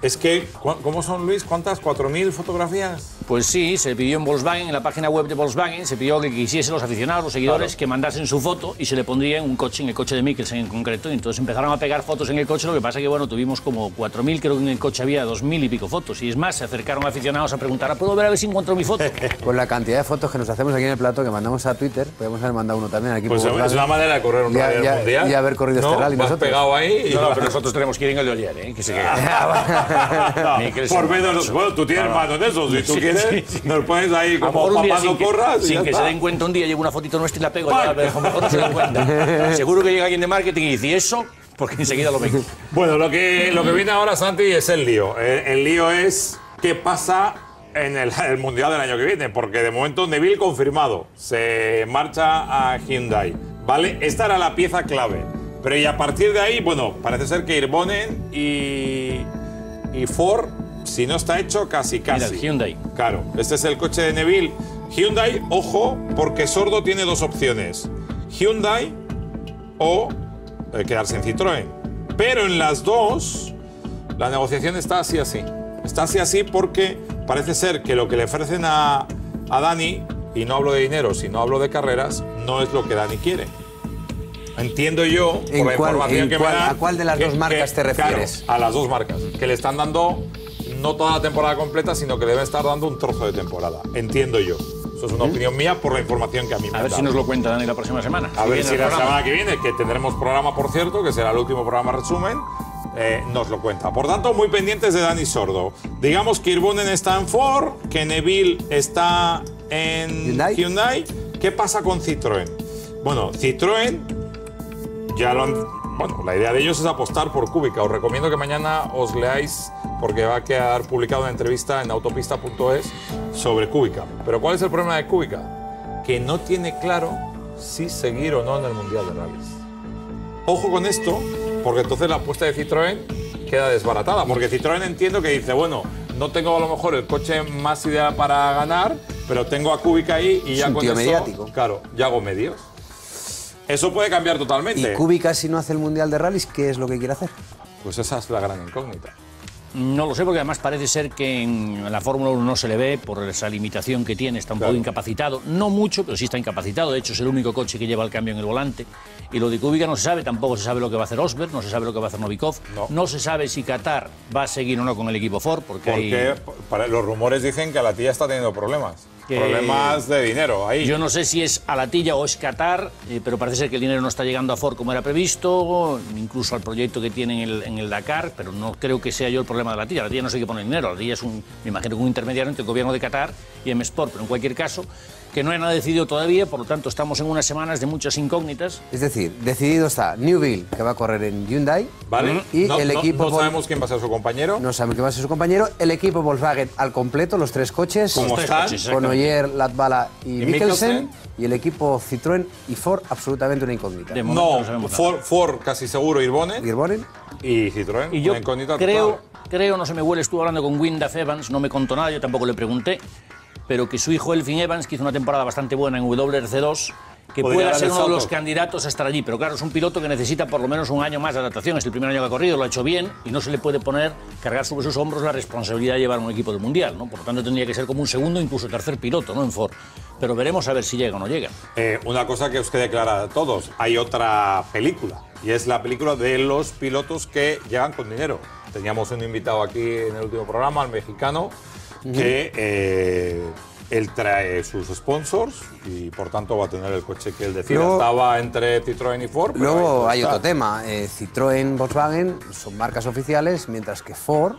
es que, ¿cu- ¿cómo son, Luis? ¿Cuántas? ¿4.000 fotografías? Pues sí, se pidió en Volkswagen, en la página web de Volkswagen, se pidió que quisiesen los aficionados, los seguidores, que mandasen su foto y se le pondría en un coche, en el coche de Mikkelsen en concreto. Y entonces empezaron a pegar fotos en el coche, lo que pasa que, bueno, tuvimos como 4.000, creo que en el coche había 2.000 y pico fotos. Y es más, se acercaron aficionados a preguntar, ¿puedo ver a ver si encuentro mi foto? Con la cantidad de fotos que nos hacemos aquí en el plato, que mandamos a Twitter, podemos haber mandado uno también aquí. Pues es una manera de correr un Ya- rally ya- mundial. y haber corrido ¿no? este rally nosotros. pegado ahí y... No, no, pero nosotros tenemos que ir en el de Olier, ¿eh? que se quede. No, por menos, bueno, tú tienes No, no. mano en eso. Si tú Sí, quieres, sí, sí. nos pones ahí como un papá sin no que, corras. sin que se den cuenta un día, llevo una fotito nuestra y la pego, ya, pero a lo mejor no se dan cuenta. Seguro que llega alguien de marketing y dice, ¿y eso? Porque enseguida lo ven. Bueno, lo que, lo que viene ahora, Santi, es el lío. El, el lío es qué pasa en el, el Mundial del año que viene, porque de momento Neville confirmado, se marcha a Hyundai, ¿vale? Esta era la pieza clave. Pero y a partir de ahí, bueno, parece ser que Irbonen y, y Ford, si no está hecho, casi casi. Mira, el Hyundai. Claro, este es el coche de Neville. Hyundai, ojo, porque Sordo tiene dos opciones. Hyundai o eh, quedarse en Citroën. Pero en las dos, la negociación está así así. Está así así porque parece ser que lo que le ofrecen a, a Dani, y no hablo de dinero, sino hablo de carreras, no es lo que Dani quiere. Entiendo yo, por ¿En la cuál- información en que cuál- me dan, a cuál de las dos marcas te claro, refieres? a las dos marcas, que le están dando no toda la temporada completa, sino que le deben estar dando un trozo de temporada. Entiendo yo. Eso es una opinión mía por la información que a mí me A ver si nos lo cuenta Dani la próxima semana. A ver si la programa. semana que viene, que tendremos programa, por cierto, que será el último programa resumen, eh, nos lo cuenta. Por tanto, muy pendientes de Dani Sordo. Digamos que Irbonen está en Ford, que Neville está en Hyundai. Hyundai. ¿Qué pasa con Citroën? Bueno, Citroën ya lo han... Bueno, la idea de ellos es apostar por Cúbica. Os recomiendo que mañana os leáis porque va a quedar publicada una entrevista en autopista.es sobre Cúbica. Pero ¿cuál es el problema de Cúbica? Que no tiene claro si seguir o no en el Mundial de Rallys. Ojo con esto, porque entonces la apuesta de Citroën queda desbaratada. Porque Citroën entiendo que dice, bueno, no tengo a lo mejor el coche más ideal para ganar, pero tengo a Cúbica ahí y ya un con tío eso, mediático. claro, ya hago medios. Eso puede cambiar totalmente. Y Kubica, si no hace el Mundial de Rallys, ¿qué es lo que quiere hacer? Pues esa es la gran incógnita. No lo sé, porque además parece ser que en la Fórmula 1 no se le ve por esa limitación que tiene, está un Claro. poco incapacitado. No mucho, pero sí está incapacitado. De hecho, es el único coche que lleva el cambio en el volante. Y lo de Kubica no se sabe, tampoco se sabe lo que va a hacer Osberg, no se sabe lo que va a hacer Novikov. No. se sabe si Qatar va a seguir o no con el equipo Ford, porque, hay- Porque para- los rumores dicen que la tía está teniendo problemas. Que- Problemas de dinero ahí. Yo no sé si es a la tilla o es Qatar, eh, pero parece ser que el dinero no está llegando a Ford como era previsto, incluso al proyecto que tiene en el, en el Dakar, pero no creo que sea yo el problema de la tilla. La tilla no sé qué pone dinero, la tilla es un, me imagino que un intermediario entre el gobierno de Qatar y M Sport, pero en cualquier caso, que no hay nada decidido todavía, por lo tanto estamos en unas semanas de muchas incógnitas. Es decir, decidido está Newville, que va a correr en Hyundai. ¿Vale? Y no, el equipo no sabemos quién va a ser su compañero. No sabemos qué va a ser su compañero. El equipo Volkswagen al completo, los tres coches. ¿Cómo Los tres están? coches, Con. Oyer, Latvala y, ¿Y Mikkelsen. Mikkelsen? Y el equipo Citroën y Ford, absolutamente una incógnita. De No, no. Ford, Ford casi seguro Irbonen Girbonen. y Citroën. Y yo una incógnita creo, total. creo, no se me huele, estuve hablando con Windaf Evans, no me contó nada, yo tampoco le pregunté, pero que su hijo Elfin Evans, que hizo una temporada bastante buena en WRC2, que Podría pueda ser uno de los candidatos a estar allí. Pero claro, es un piloto que necesita por lo menos un año más de adaptación. Es el primer año que ha corrido, lo ha hecho bien y no se le puede poner, cargar sobre sus hombros la responsabilidad de llevar un equipo del Mundial. ¿no? Por lo tanto, tendría que ser como un segundo, incluso tercer piloto ¿no? en Ford. Pero veremos a ver si llega o no llega. Eh, una cosa que os quede clara a todos, hay otra película y es la película de los pilotos que llegan con dinero. Teníamos un invitado aquí en el último programa, el mexicano, que eh, él trae sus sponsors y por tanto va a tener el coche que él decida. Luego- Estaba entre Citroën y Ford. pero Luego hay otro tema. Eh, Citroën, Volkswagen son marcas oficiales, mientras que Ford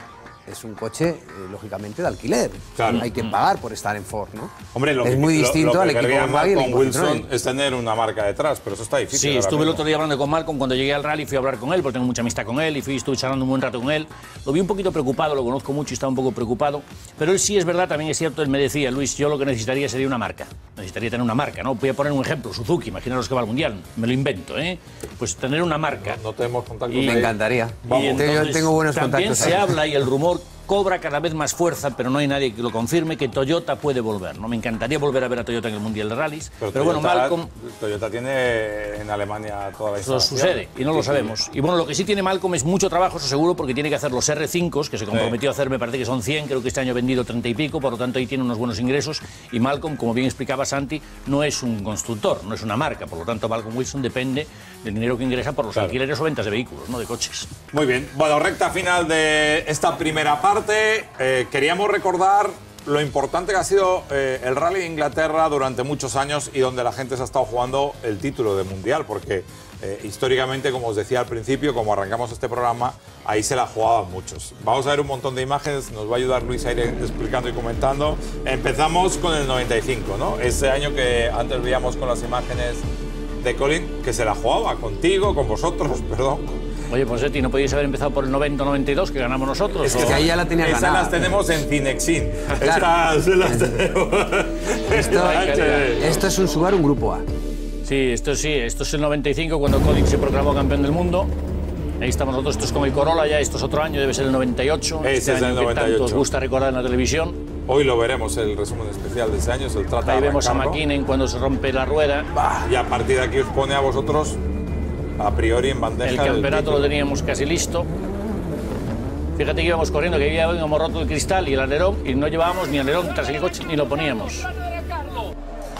es un coche, eh, lógicamente, de alquiler. Claro. Hay que pagar por estar en Ford, ¿no? Hombre, lo es que- muy lo- distinto lo que al equipo Volkswagen con Wilson es tener una marca detrás, pero eso está difícil. Sí, estuve el mismo. otro día hablando con Malcolm cuando llegué al rally, fui a hablar con él, porque tengo mucha amistad con él, y fui, estuve charlando un buen rato con él. Lo vi un poquito preocupado, lo conozco mucho y estaba un poco preocupado. Pero él sí es verdad, también es cierto, él me decía, Luis, yo lo que necesitaría sería una marca. Necesitaría tener una marca, ¿no? Voy a poner un ejemplo, Suzuki, imaginaros que va al Mundial, me lo invento, ¿eh? Pues tener una marca. No tenemos contactos. Y- Me encantaría. Y entonces tengo buenos también contactos. se ahí. habla y el rumor out. Cobra cada vez más fuerza, pero no hay nadie que lo confirme, que Toyota puede volver. ¿no? Me encantaría volver a ver a Toyota en el Mundial de Rallys, pero, bueno, Toyota- Malcolm Toyota tiene en Alemania toda la eso sucede y no lo sabemos. Y bueno, lo que sí tiene Malcolm es mucho trabajo, eso seguro, porque tiene que hacer los R5, que se comprometió a hacer, me parece que son 100, creo que este año ha vendido 30 y pico, por lo tanto ahí tiene unos buenos ingresos. Y Malcolm, como bien explicaba Santi, no es un constructor, no es una marca, por lo tanto Malcolm Wilson depende del dinero que ingresa por los Claro. alquileres o ventas de vehículos, no de coches. Muy bien. Bueno, recta final de esta primera parte. Eh, queríamos recordar lo importante que ha sido eh, el Rally de Inglaterra durante muchos años y donde la gente se ha estado jugando el título de Mundial, porque eh, históricamente, como os decía al principio, como arrancamos este programa, ahí se la jugaban muchos. Vamos a ver un montón de imágenes, nos va a ayudar Luis a ir explicando y comentando. Empezamos con el 95, ¿no? Ese año que antes veíamos con las imágenes de Colin, que se la jugaba contigo, con vosotros, perdón. Oye, pues Eti, ¿no podíais haber empezado por el 90-92 que ganamos nosotros? Es ¿O- que ahí ya la tenía Esas ganada. las tenemos en Cinexin. Claro. Estas las tenemos. Esto, esto es un Subaru un grupo A. Sí, esto sí, esto es el 95 cuando Colin se proclamó campeón del mundo. Ahí estamos nosotros, esto es como el Corolla, ya esto es otro año, debe ser el 98. Ese este es el año que tanto 98. os gusta recordar en la televisión. Hoy lo veremos, el resumen especial de ese año. Se trata Ahí de vemos a. McKinnon cuando se rompe la rueda. Y a partir de aquí os pone a vosotros, a priori, en bandeja. El campeonato lo teníamos casi listo. Fíjate que íbamos corriendo, que ya habíamos roto el cristal y el alerón, y no llevábamos ni alerón tras el coche ni lo poníamos.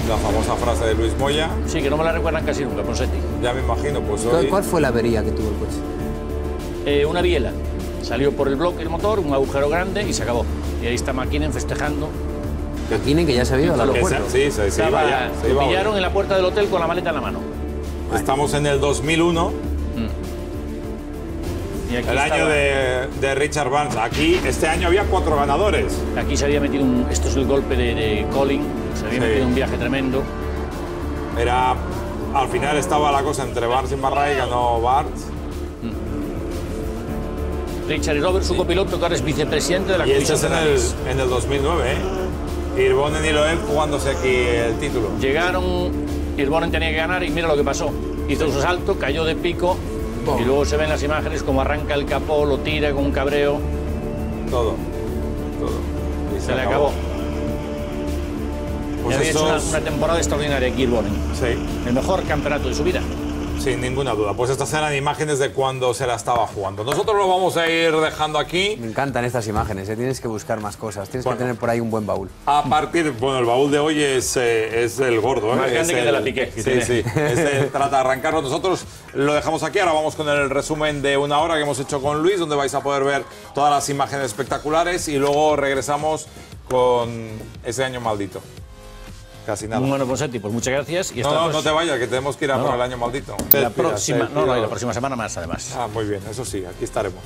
La famosa frase de Luis Moya. Sí, que no me la recuerdan casi nunca, Ponsetti. Ya me imagino, pues ¿Cuál, hoy. cuál fue la avería que tuvo el coche? Eh, una biela. Salió por el bloque el motor, un agujero grande y se acabó. Y ahí está McKinnon festejando. McKinnon, que ya se ha ido al que aeropuerto. se- sí, se, se iba ya. se iba hoy. pillaron en la puerta del hotel con la maleta en la mano. Estamos en el 2001, Y aquí el año de, de Richard Barnes. Aquí, este año había cuatro ganadores. Aquí se había metido un. Esto es el golpe de, de Colin. Se había Sí. metido un viaje tremendo. Era. Al final estaba la cosa entre Barnes y Marray, ganó Barnes. Richard y Robert, su copiloto, que ahora es vicepresidente de la Y este Comisión es de en el, en el 2009, ¿eh? Irbonen y Loeb jugándose aquí el título. Llegaron, Irbonen tenía que ganar y mira lo que pasó. Hizo su salto, cayó de pico y luego se ven las imágenes como arranca el capó, lo tira con un cabreo, Todo. Todo. Y se le acabó. Pues y había hecho una, temporada extraordinaria aquí Irbonen. Sí, El mejor campeonato de su vida. Sin ninguna duda. Pues estas eran imágenes de cuando se la estaba jugando. Nosotros lo vamos a ir dejando aquí. Me encantan estas imágenes, ¿eh? tienes que buscar más cosas, tienes Bueno. que tener por ahí un buen baúl. A partir, bueno, el baúl de hoy es, eh, es el gordo, ¿eh? Más Es grande que el de la Piqué, Sí, tiene. sí. Este trata de arrancarlo. Nosotros lo dejamos aquí. Ahora vamos con el resumen de una hora que hemos hecho con Luis, donde vais a poder ver todas las imágenes espectaculares y luego regresamos con ese año maldito. Casi nada. Bueno, Ponsetti, pues muchas gracias. Y No, no, no te vayas, que tenemos que ir a No, por el año maldito. La próxima, no, no, y la próxima semana más, además. Ah, muy bien, eso sí, aquí estaremos.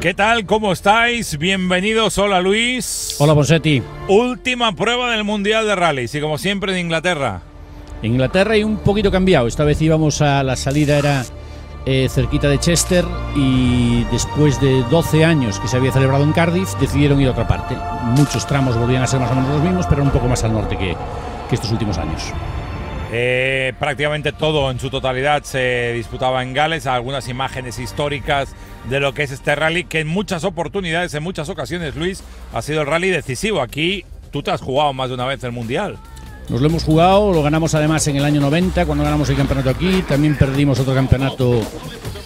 ¿Qué tal? ¿Cómo estáis? Bienvenidos. Hola Luis. Hola Bonsetti. Última prueba del Mundial de Rallys y como siempre en Inglaterra. Inglaterra y un poquito cambiado. Esta vez íbamos a la salida, era eh, cerquita de Chester y después de 12 años que se había celebrado en Cardiff decidieron ir a otra parte. Muchos tramos volvían a ser más o menos los mismos, pero un poco más al norte que, que estos últimos años. Eh, prácticamente todo en su totalidad se disputaba en Gales, algunas imágenes históricas de lo que es este rally, que en muchas oportunidades, en muchas ocasiones, Luis, ha sido el rally decisivo. Aquí tú te has jugado más de una vez el Mundial. Nos lo hemos jugado, lo ganamos además en el año 90 cuando ganamos el campeonato aquí, también perdimos otro campeonato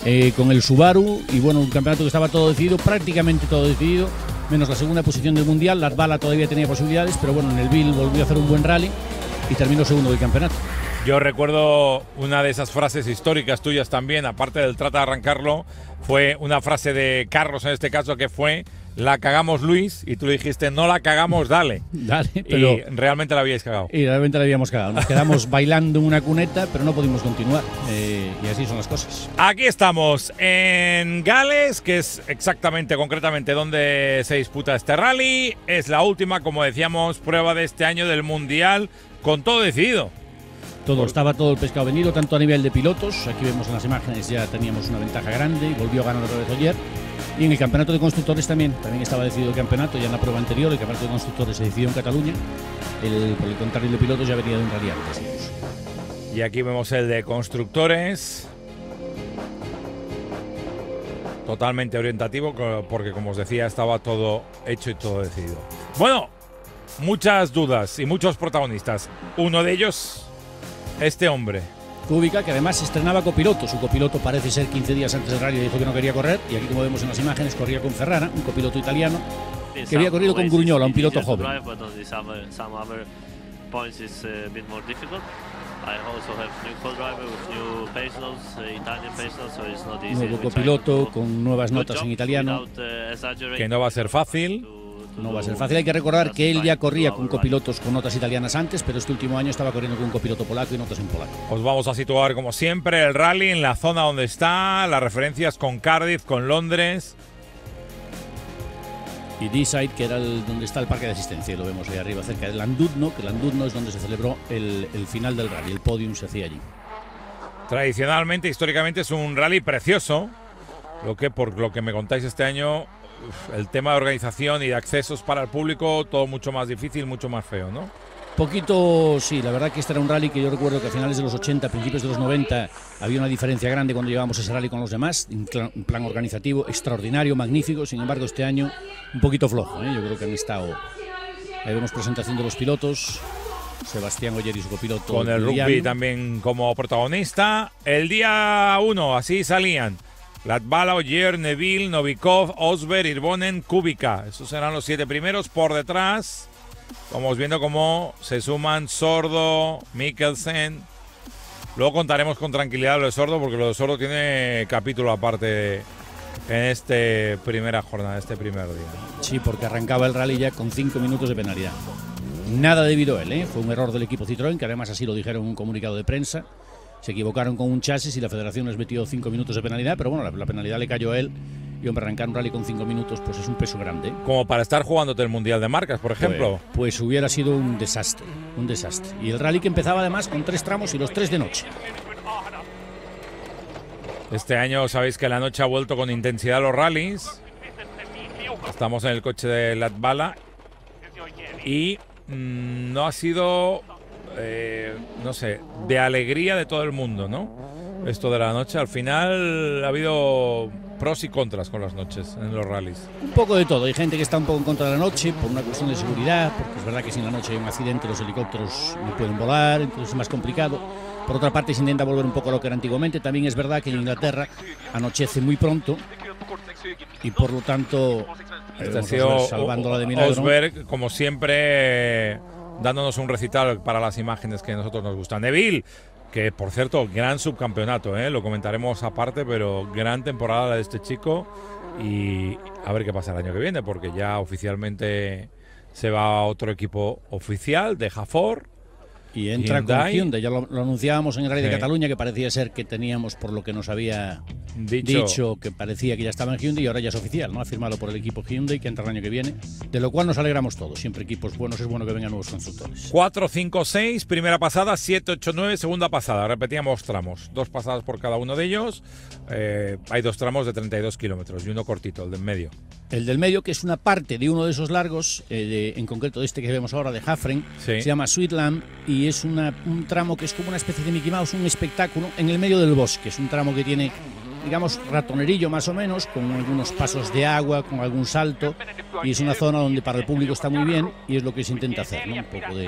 eh, con el Subaru y bueno, un campeonato que estaba todo decidido, prácticamente todo decidido, menos la segunda posición del Mundial, la Bala todavía tenía posibilidades, pero bueno, en el Bill volvió a hacer un buen rally y terminó segundo del campeonato. Yo recuerdo una de esas frases históricas tuyas también, aparte del trata de arrancarlo, fue una frase de Carlos en este caso que fue la cagamos Luis y tú le dijiste no la cagamos, dale. Dale, pero y realmente la habíais cagado. y realmente la habíamos cagado. Nos quedamos bailando en una cuneta, pero no pudimos continuar. Eh, y así son las cosas. Aquí estamos en Gales, que es exactamente, concretamente, donde se disputa este rally. Es la última, como decíamos, prueba de este año del Mundial, con todo decidido. Todo, estaba todo el pescado vendido, tanto a nivel de pilotos. Aquí vemos en las imágenes ya teníamos una ventaja grande y volvió a ganar otra vez ayer. Y en el campeonato de constructores también, también estaba decidido el campeonato, ya en la prueba anterior, el campeonato de constructores se decidió en Cataluña. El, por de pilotos ya venía de un rally antes. Y aquí vemos el de constructores. Totalmente orientativo, porque como os decía, estaba todo hecho y todo decidido. Bueno, muchas dudas y muchos protagonistas. Uno de ellos, este hombre. Kubica, que además estrenaba copiloto. Su copiloto parece ser 15 días antes del rally dijo que no quería correr. Y aquí, como vemos en las imágenes, corría con Ferrara, un copiloto italiano. Que había corrido con Gruñola, un piloto joven. Nuevo copiloto con nuevas notas en italiano. Que no va a ser fácil. No va a ser fácil. Hay que recordar que él ya corría con copilotos con notas italianas antes, pero este último año estaba corriendo con un copiloto polaco y notas en polaco. Os vamos a situar como siempre el rally en la zona donde está, las referencias con Cardiff, con Londres. Y D-Side, que era el- donde está el parque de asistencia, lo vemos ahí arriba, cerca del Landudno, que Landudno es donde se celebró el, el final del rally, el podium se hacía allí. Tradicionalmente, históricamente es un rally precioso. Lo que por lo que me contáis este año, el tema de organización y de accesos para el público, todo mucho más difícil, mucho más feo, ¿no? Poquito, sí, la verdad que este era un rally que yo recuerdo que a finales de los 80, principios de los 90, había una diferencia grande cuando llevábamos ese rally con los demás, en plan organizativo, extraordinario, magnífico, sin embargo este año un poquito flojo, ¿eh? yo creo que han estado, ahí vemos presentación de los pilotos, Sebastián Oyer y su copiloto. Con el rugby también como protagonista. El día 1, así salían. Latvala, Oyer, Neville, Novikov, Osber, Irbonen, Kubica. Esos serán los siete primeros. Por detrás, vamos viendo cómo se suman Sordo, Mikkelsen. Luego contaremos con tranquilidad lo de Sordo, porque lo de Sordo tiene capítulo aparte en esta primera jornada, este primer día. Sí, porque arrancaba el rally ya con cinco minutos de penalidad. Nada debido a él, ¿eh? fue un error del equipo Citroën, que además así lo dijeron en un comunicado de prensa. Se equivocaron con un chasis y la federación les metió cinco minutos de penalidad, pero bueno, la, la penalidad le cayó a él. Y hombre, arrancar un rally con cinco minutos, pues es un peso grande. Como para estar jugándote el Mundial de Marcas, por ejemplo. Pues, pues hubiera sido un desastre, un desastre. Y el rally que empezaba además con tres tramos y los tres de noche. Este año sabéis que la noche ha vuelto con intensidad a los rallies. Estamos en el coche de Latvala y mm, no ha sido, eh, no sé, de alegría de todo el mundo, ¿no? Esto de la noche, al final ha habido pros y contras con las noches en los rallies. Un poco de todo. Hay gente que está un poco en contra de la noche por una cuestión de seguridad, porque es verdad que si en la noche hay un accidente los helicópteros no pueden volar, entonces es más complicado. Por otra parte, se intenta volver un poco a lo que era antiguamente. También es verdad que en Inglaterra anochece muy pronto y por lo tanto ha vemos a sido Osberg salvándola de milagro. Osberg, como siempre, dándonos un recital para las imágenes que a nosotros nos gustan. Neville, que por cierto, gran subcampeonato, ¿eh? lo comentaremos aparte, pero gran temporada de este chico. Y a ver qué pasa el año que viene, porque ya oficialmente se va a otro equipo oficial de Jafor. Y entra Hyundai. con Hyundai, ya lo, lo anunciábamos en el Rally de. Cataluña, que parecía ser que teníamos, por lo que nos había Dicho. dicho que parecía que ya estaba en Hyundai y ahora ya es oficial, ¿no? Ha firmado por el equipo Hyundai que entra el año que viene, de lo cual nos alegramos todos. Siempre equipos buenos es bueno que vengan nuevos constructores. 4, 5, 6, primera pasada, 7, 8, 9, segunda pasada. Repetíamos tramos, dos pasadas por cada uno de ellos. Eh, hay dos tramos de 32 kilómetros y uno cortito, el de en medio. El del medio, que es una parte de uno de esos largos, eh, de- en concreto de este que vemos ahora de Hafren, Sí. se llama Sweetland y es una- un tramo que es como una especie de Mickey Mouse, un espectáculo en el medio del bosque. Es un tramo que tiene, digamos, ratonerillo más o menos, con algunos pasos de agua, con algún salto, y es una zona donde para el público está muy bien y es lo que se intenta hacer, ¿no? Un poco de,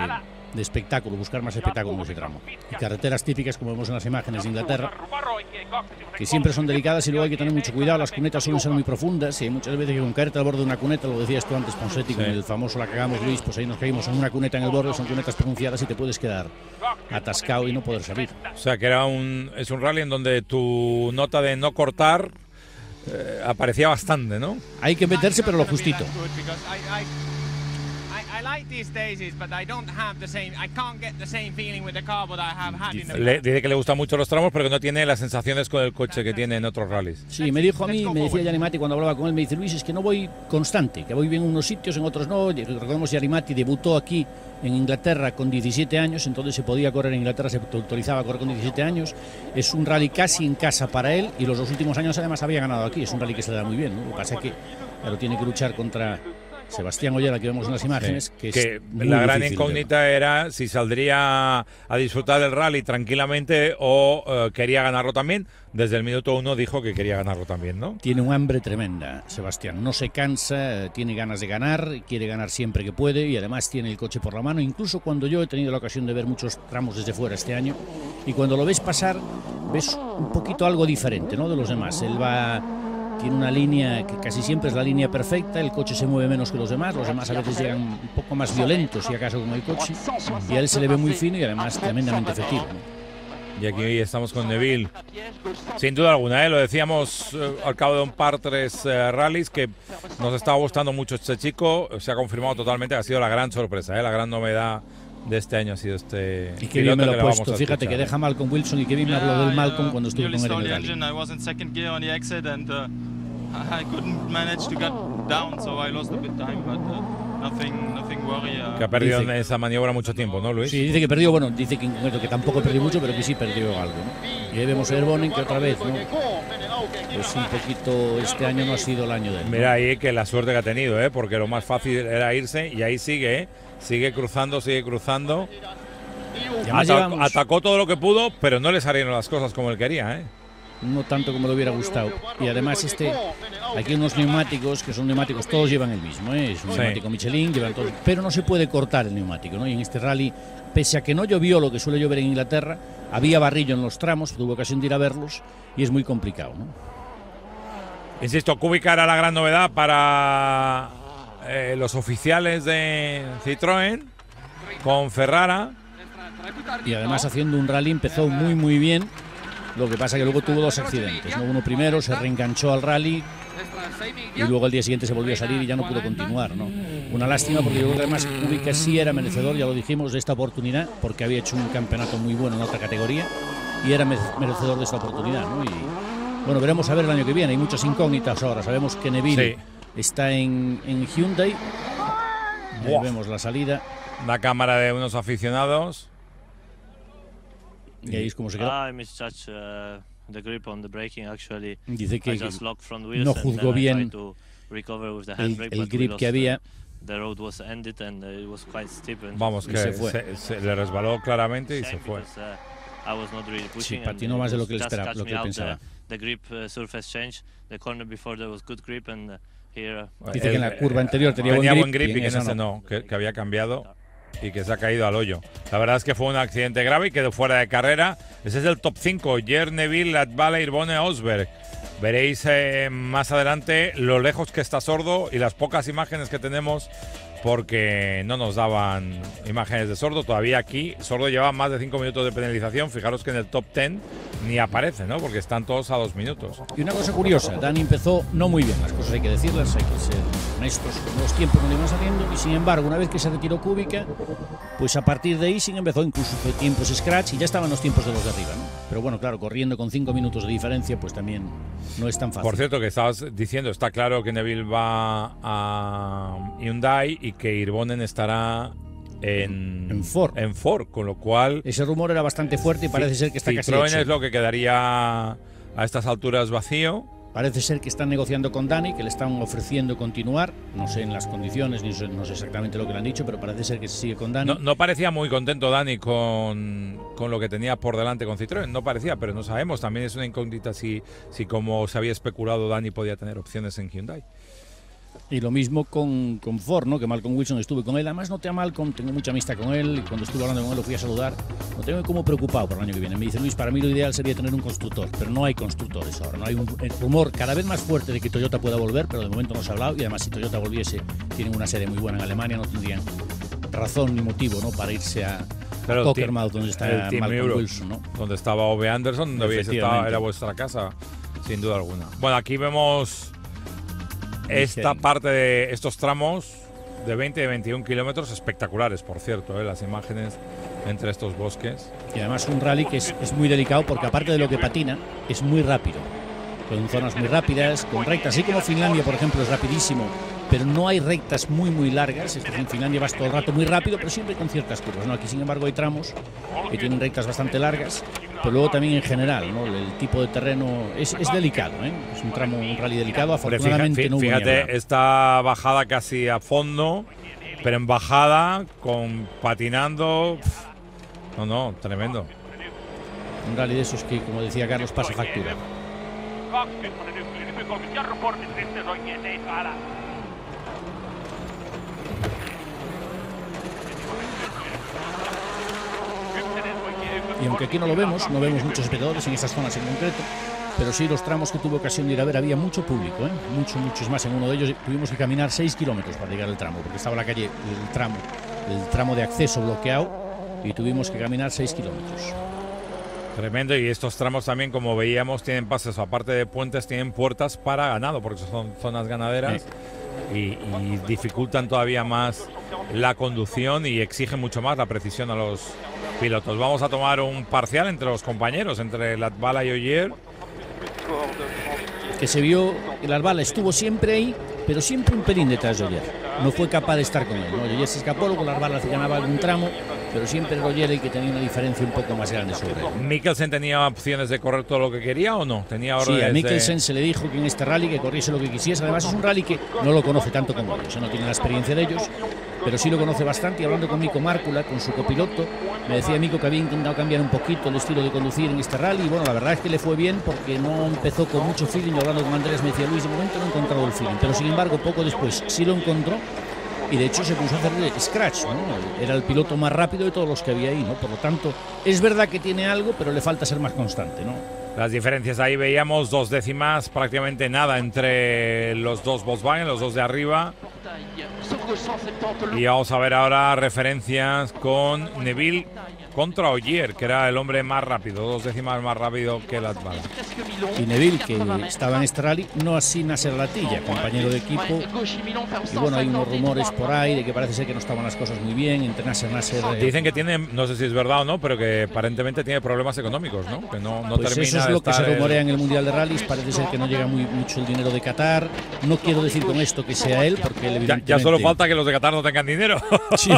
de espectáculo, buscar más espectáculo en ese tramo. Y carreteras típicas, como vemos en las imágenes de Inglaterra, que siempre son delicadas y luego hay que tener mucho cuidado. Las cunetas suelen ser muy profundas y hay muchas veces que con caerte al borde de una cuneta, lo decías tú antes, Ponsetti, con Sí. el famoso la cagamos Luis, pues ahí nos caímos en una cuneta en el borde, son cunetas pronunciadas y te puedes quedar atascado y no poder salir. O sea, que era un, es un rally en donde tu nota de no cortar eh, aparecía bastante, ¿no? Hay que meterse, pero lo justito. Le- dice que le gustan mucho los tramos, pero que no tiene las sensaciones con el coche que tiene en otros rallies. Sí, me dijo a mí, me decía Yanimati cuando hablaba con él, me dice Luis, es que no voy constante, que voy bien en unos sitios, en otros no. Recordemos que Yanimati debutó aquí en Inglaterra con 17 años, entonces se podía correr en Inglaterra, se autorizaba a correr con 17 años. Es un rally casi en casa para él y los dos últimos años además había ganado aquí. Es un rally que se le da muy bien, ¿no? Lo que pasa es que claro, tiene que luchar contra Sebastián Ollera, que vemos en las imágenes, que, es que muy la gran incógnita era si saldría a disfrutar del rally tranquilamente o eh, quería ganarlo también. Desde el minuto uno dijo que quería ganarlo también, ¿no? Tiene un hambre tremenda, Sebastián. No se cansa, eh, tiene ganas de ganar, quiere ganar siempre que puede y además tiene el coche por la mano. Incluso cuando yo he tenido la ocasión de ver muchos tramos desde fuera este año y cuando lo ves pasar, ves un poquito algo diferente ¿no? de los demás. Él va, tiene una línea que casi siempre es la línea perfecta, el coche se mueve menos que los demás, los demás a veces llegan un poco más violentos, si acaso, con el coche y a él se le ve muy fino y además tremendamente efectivo. Y aquí estamos con Neville. Sin duda alguna, ¿eh? lo decíamos eh, al cabo de un par, tres eh, rallies, que nos estaba gustando mucho este chico. Se ha confirmado totalmente ha sido la gran sorpresa, ¿eh? la gran novedad de este año ha sido este. Y qué bien me lo que vamos puesto. a Fíjate que escuchar, ¿eh? deja Malcolm Wilson y que bien me habló del Malcolm cuando estuve con él en el rally. engine. I was in second gear on the exit and uh, I couldn't manage to get down, so I lost a bit time, but uh, nothing, nothing worry. uh, Que ha perdido Dice- en esa maniobra mucho tiempo, ¿no, Luis? Sí, dice que perdió, bueno, dice que en concreto que tampoco perdió mucho, pero que sí perdió algo. ¿no? Y ahí vemos a Erbonen que otra vez, ¿no? Pues un poquito, este año no ha sido el año de él. ¿no? Mira ahí que la suerte que ha tenido, ¿eh? porque lo más fácil era irse y ahí sigue, ¿eh? Sigue cruzando, sigue cruzando. Atacó todo lo que pudo, pero no le salieron las cosas como él quería. ¿eh? no tanto como le hubiera gustado. Y además este, aquí unos neumáticos que son neumáticos, todos llevan el mismo, ¿eh? es un Sí. neumático Michelin, llevan todos, pero no se puede cortar el neumático, ¿no? Y en este rally, pese a que no llovió lo que suele llover en Inglaterra, había barrillo en los tramos, tuve ocasión de ir a verlos y es muy complicado, ¿no? Insisto, Kubica era la gran novedad para eh, los oficiales de Citroën con Ferrara. Y además haciendo un rally empezó muy muy bien. Lo que pasa que luego tuvo dos accidentes. ¿no? Uno primero se reenganchó al rally y luego al día siguiente se volvió a salir y ya no pudo continuar. ¿no? Una lástima porque yo creo que además Kubica sí era merecedor, ya lo dijimos, de esta oportunidad porque había hecho un campeonato muy bueno en otra categoría y era me- merecedor de esta oportunidad. ¿no? Y bueno, veremos a ver el año que viene. Hay muchas incógnitas ahora. Sabemos que Neville está en, en Hyundai. Ahí vemos la salida La cámara de unos aficionados. y ahí es como se queda. I misjudged uh, the grip on the braking actually. Dice que I just locked front wheels no juzgó bien tried to recover with the el, grip que había. The road was ended and uh, it was quite steep. And Vamos, que se fue. se le resbaló claramente y se fue. uh, I was not really pushing and patinó más de lo que él esperaba- lo que él out pensaba. Dice que en la curva anterior tenía, Tenía buen buen grip, y y que en en esa ese no, que, que había cambiado y que se ha caído al hoyo. La verdad es que fue un accidente grave y quedó fuera de carrera. Ese es el top 5. Jer Neville, Latvala, Irbone, Osberg. Veréis eh, más adelante lo lejos que está Sordo y las pocas imágenes que tenemos porque no nos daban imágenes de Sordo. Todavía aquí Sordo lleva más de 5 minutos de penalización. Fijaros que en el top 10 ni aparece, ¿no? Porque están todos a 2 minutos. Y una cosa curiosa, Dani empezó no muy bien, las cosas hay que decirlas, hay que ser honestos con los tiempos que le iban saliendo y sin embargo una vez que se retiró Kubica, pues a partir de ahí sí empezó incluso fue tiempos scratch y ya estaban los tiempos de los de arriba, ¿no? Pero bueno, claro, corriendo con cinco minutos de diferencia, pues también no es tan fácil. Por cierto, que estabas diciendo, está claro que Neville va a Hyundai y que Irbonen estará en, En Ford. en Ford, con lo cual Ese rumor era bastante fuerte y parece ser que está casi Citroën hecho. es lo que quedaría a estas alturas vacío. Parece ser que están negociando con Dani, que le están ofreciendo continuar. No sé en las condiciones, ni no sé exactamente lo que le han dicho, pero parece ser que sigue con Dani. No, no parecía muy contento Dani con, con lo que tenía por delante con Citroën, no parecía, pero no sabemos. También es una incógnita si, si como se había especulado, Dani podía tener opciones en Hyundai. Y lo mismo con, con Ford, ¿no? que Malcolm Wilson estuve con él. Además, noté a Malcolm, tengo mucha amistad con él. Cuando estuve hablando con él, lo fui a saludar. Lo tengo como preocupado para el año que viene. Me dice Luis, para mí lo ideal sería tener un constructor, pero no hay constructores ahora. No hay un el rumor cada vez más fuerte de que Toyota pueda volver, pero de momento no se ha hablado. Y además, si Toyota volviese, tienen una sede muy buena en Alemania, no tendrían razón ni motivo ¿no? para irse a, team- donde está Malcolm Europe, Wilson. ¿no? Donde estaba Ove Anderson, donde estado, era vuestra casa, sin duda alguna. Bueno, aquí vemos esta parte de estos tramos de 20 y 21 kilómetros espectaculares, por cierto, ¿eh? las imágenes entre estos bosques. Y además un rally que es, es muy delicado porque aparte de lo que patina, es muy rápido. Con zonas muy rápidas, con rectas. Así como Finlandia, por ejemplo, es rapidísimo, pero no hay rectas muy, muy largas. Es decir, en Finlandia vas todo el rato muy rápido, pero siempre con ciertas curvas. ¿no? Aquí, sin embargo, hay tramos que tienen rectas bastante largas, pero luego también en general, ¿no? el tipo de terreno es, es delicado. ¿eh? Es un tramo, un rally delicado. Afortunadamente fi- no hubo fíjate, niebla. esta bajada casi a fondo, pero en bajada, con patinando. No, no, tremendo. Un rally de esos que, como decía Carlos, pasa factura. Y aunque aquí no lo vemos, no vemos muchos espectadores en esas zonas en concreto, pero sí los tramos que tuve ocasión de ir a ver había mucho público, ¿eh? mucho, muchos más. En uno de ellos tuvimos que caminar 6 kilómetros para llegar al tramo, porque estaba la calle, el tramo, el tramo de acceso bloqueado y tuvimos que caminar 6 kilómetros. Tremendo, y estos tramos también, como veíamos, tienen pases, aparte de puentes, tienen puertas para ganado, porque son zonas ganaderas y, dificultan todavía más la conducción y exigen mucho más la precisión a los pilotos. Vamos a tomar un parcial entre los compañeros, entre Latvala y Oyer. que se vio el Arbala estuvo siempre ahí, pero siempre un pelín detrás de Oyer. No fue capaz de estar con él. ¿no? Oyer se escapó, luego el Arbala se ganaba algún tramo, pero siempre el que tenía una diferencia un poco más grande sobre él. ¿Mikkelsen tenía opciones de correr todo lo que quería o no? Tenía Sí, a de- Mikkelsen se le dijo que en este rally que corriese lo que quisiese. Además, es un rally que no lo conoce tanto como ellos, no tiene la experiencia de ellos, pero sí lo conoce bastante. Y hablando con Mico Márcula, con su copiloto, me decía Mico que había intentado cambiar un poquito el estilo de conducir en este rally. Y bueno, la verdad es que le fue bien porque no empezó con mucho feeling. Hablando con Andrés, me decía Luis, de momento no he encontrado el feeling, pero sin embargo, poco después sí lo encontró. Y de hecho se puso a hacer scratch, ¿no? Era el piloto más rápido de todos los que había ahí, ¿no? Por lo tanto, es verdad que tiene algo, pero le falta ser más constante, ¿no? Las diferencias ahí veíamos dos décimas, prácticamente nada entre los dos Volkswagen, los dos de arriba. Y vamos a ver ahora referencias con Neville contra Ogier, que era el hombre más rápido, dos décimas más rápido que Latvala. Y Neville, que estaba en este rally, no así Nasser Latilla, compañero de equipo. Y bueno, hay unos rumores por ahí de que parece ser que no estaban las cosas muy bien entre Nasser Nasser. eh, Dicen que tiene, no sé si es verdad o no, pero que aparentemente tiene problemas económicos, ¿no? Que no, no pues termina eso es lo que se estar el- rumorea en el Mundial de Rallys. Parece ser que no llega muy mucho el dinero de Qatar. No quiero decir con esto que sea él, porque él Ya, evidentemente... ya solo falta que los de Qatar no tengan dinero. Sí,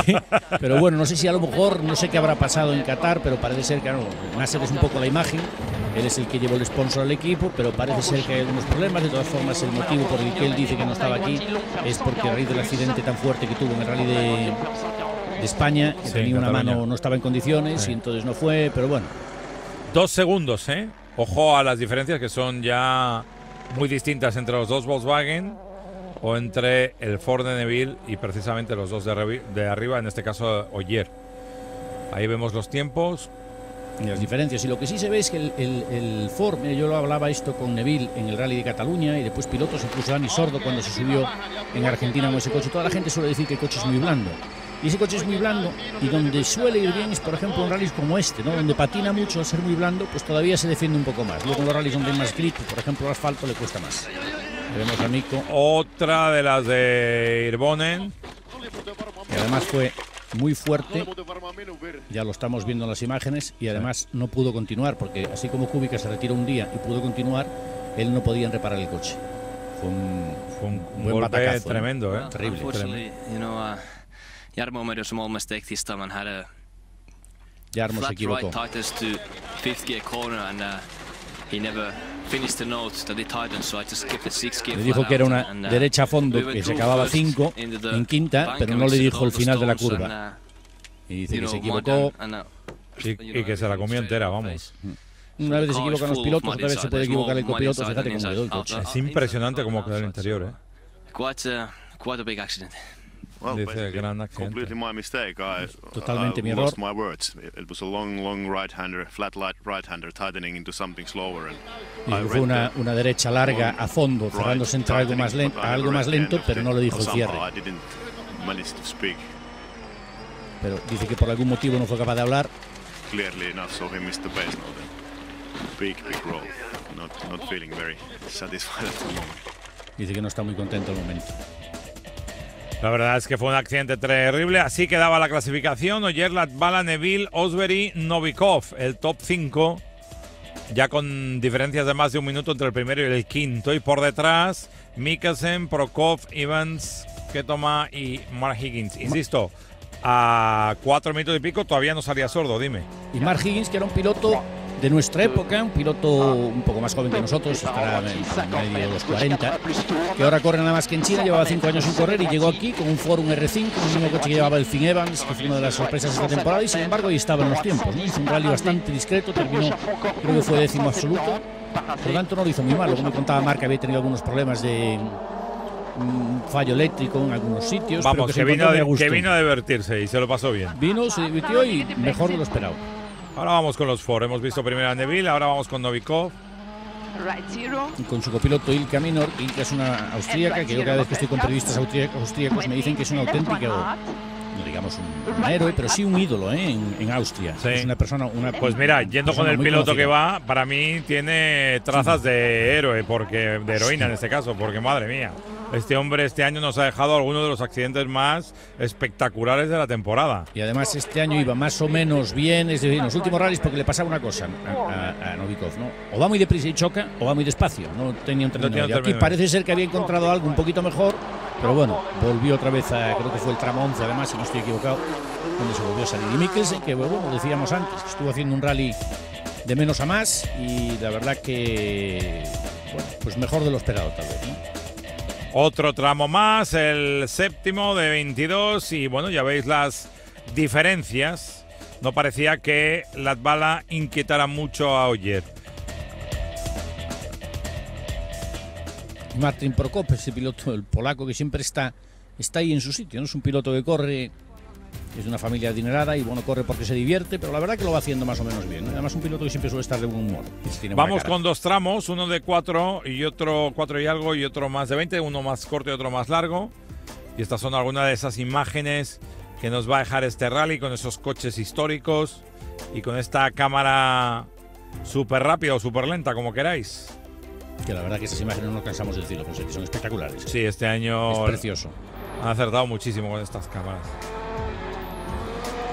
pero bueno, no sé si a lo mejor, no sé qué habrá pasado en Qatar, pero parece ser que claro, Nasser es un poco la imagen, él es el que llevó el sponsor al equipo, pero parece ser que hay algunos problemas. De todas formas, el motivo por el que él dice que no estaba aquí es porque a raíz del accidente tan fuerte que tuvo en el rally de, de España, que Sí, tenía en una Cataluña. mano, no estaba en condiciones Sí. y entonces no fue, pero bueno. Dos segundos, ¿eh? Ojo a las diferencias que son ya muy distintas entre los dos Volkswagen o entre el Ford de Neville y precisamente los dos de, de arriba, en este caso Oyer. Ahí vemos los tiempos. y las diferencias. Y lo que sí se ve es que el, el, el Ford, mira, yo lo hablaba esto con Neville en el Rally de Cataluña y después pilotos, incluso Dani Sordo cuando se subió en Argentina con ese coche. Toda la gente suele decir que el coche es muy blando. Y ese coche es muy blando y donde suele ir bien es, por ejemplo, en rallies como este, ¿no? donde patina mucho al ser muy blando, pues todavía se defiende un poco más. Luego en los rallies donde hay más grip, por ejemplo, el asfalto le cuesta más. Vemos a Nico, Otra de las de Irbonen. que además fue muy fuerte, ya lo estamos viendo en las imágenes, y además no pudo continuar, porque así como Kubica se retiró un día y pudo continuar, él no podía reparar el coche. Fue un, Fue un, un buen golpe batacazo, tremendo, ¿eh? Terrible. Unfortunately, you know, uh, Jarmo made a small mistake this time and had a Jarmo se equivocó. right Le dijo que era una uh, derecha a fondo que se acababa first 5 into the en quinta, pero no le dijo el the final de la curva. uh, Y dice que se equivocó. uh, Y, y que se la comió entera, vamos. Una vez se equivocan los pilotos, otra vez se puede equivocar el copiloto. Fíjate cómo quedó el coche. Es impresionante cómo quedó el interior, ¿eh? Well, Dice gran accidente. completely my mistake. I, Totalmente I mi lost error. my words. It was a long, long right-hander, flat light right-hander tightening into something slower. And I Dijo, fue read una, una derecha larga a fondo, right cerrándose entre algo más, lento, algo más lento, pero it. no le dijo el cierre. I didn't manage to speak Pero dice que por algún motivo no fue capaz de hablar. clearly enough, so he missed the pace note. Big, big roll. Not, not feeling very satisfied at the moment. Dice que no está muy contento al momento. La verdad es que fue un accidente terrible. Así quedaba la clasificación. Oyer, Latvala, Neville, Osbery, Novikov. El top 5. Ya con diferencias de más de un minuto entre el primero y el quinto. Y por detrás, Mikkelsen, Prokop, Evans, Ketoma y Mark Higgins. Insisto, a cuatro minutos y pico todavía no salía sordo, dime. Y Mark Higgins, que era un piloto de nuestra época, un piloto un poco más joven que nosotros, estará en medio de los 40, que ahora corre nada más que en China, llevaba 5 años sin correr y llegó aquí con un Forum R5, el mismo coche que llevaba el Finn Evans, que fue una de las sorpresas de esta temporada, y sin embargo ahí estaba en los tiempos. ¿no? Hizo un rally bastante discreto, terminó, creo que fue décimo absoluto, por lo tanto no lo hizo muy mal. Luego me contaba que había tenido algunos problemas de un fallo eléctrico en algunos sitios. pero Vamos, que, se que vino, de, que vino a divertirse y se lo pasó bien. Vino, se divirtió y mejor de lo esperado. Ahora vamos con los Ford. Hemos visto primero a Neville, ahora vamos con Novikov. Y con su copiloto Ilka Minor. Ilka es una austríaca que yo cada vez que estoy con periodistas austríacos, me dicen que es un auténtico, no digamos un, un héroe, pero sí un ídolo ¿eh? en, en Austria. Sí. Es una persona, una Pues mira, yendo con el piloto conocida. que va, para mí tiene trazas de héroe, porque de heroína en este caso, porque madre mía, este hombre este año nos ha dejado algunos de los accidentes más espectaculares de la temporada. Y además este año iba más o menos bien, es decir, en los últimos rallies porque le pasaba una cosa a, a- a Novikov, ¿no? O va muy deprisa y choca, o va muy despacio, no tenía un término medio. Aquí parece ser que había encontrado algo un poquito mejor, pero bueno, volvió otra vez a, creo que fue el tramo 11 además, si no estoy equivocado, donde se volvió a salir. Y Mikkelsen, que bueno, decíamos antes, que estuvo haciendo un rally de menos a más y la verdad que, bueno, pues mejor de lo esperado tal vez, ¿no? Otro tramo más, el séptimo de 22 y bueno, ya veis las diferencias. No parecía que Latvala inquietara mucho a Oyer. Martin Prokop, ese piloto, el polaco que siempre está, está ahí en su sitio, ¿no? Es un piloto que corre, es de una familia adinerada y bueno, corre porque se divierte, pero la verdad que lo va haciendo más o menos bien. ¿no? Además, un piloto que siempre suele estar de buen humor. tiene Vamos con dos tramos, uno de cuatro y otro cuatro y algo y otro más de 20, uno más corto y otro más largo. Y estas son algunas de esas imágenes que nos va a dejar este rally con esos coches históricos y con esta cámara súper rápida o súper lenta, como queráis. Que la verdad que esas imágenes no nos cansamos de decirlo, José, que son espectaculares. Sí, este año Es precioso. han acertado muchísimo con estas cámaras.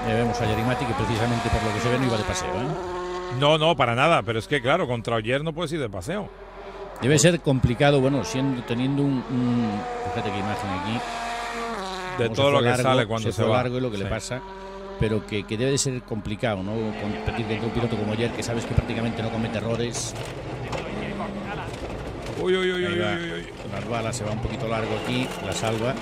Ya vemos a Yarimati que precisamente por lo que se ve no iba de paseo. ¿eh? No, no, para nada, pero es que claro, contra Oyer no puedes ir de paseo. Debe ser complicado, bueno, siendo teniendo un, un- fíjate qué imagen aquí. De todo se lo que largo, sale cuando se fue va. largo y lo que Sí. le pasa, pero que, que debe de ser complicado, ¿no? Competir contra un piloto como ayer que sabes que prácticamente no comete errores. Uy, uy, uy, uy, va. uy, uy. Las balas se va un poquito largo aquí, la salva.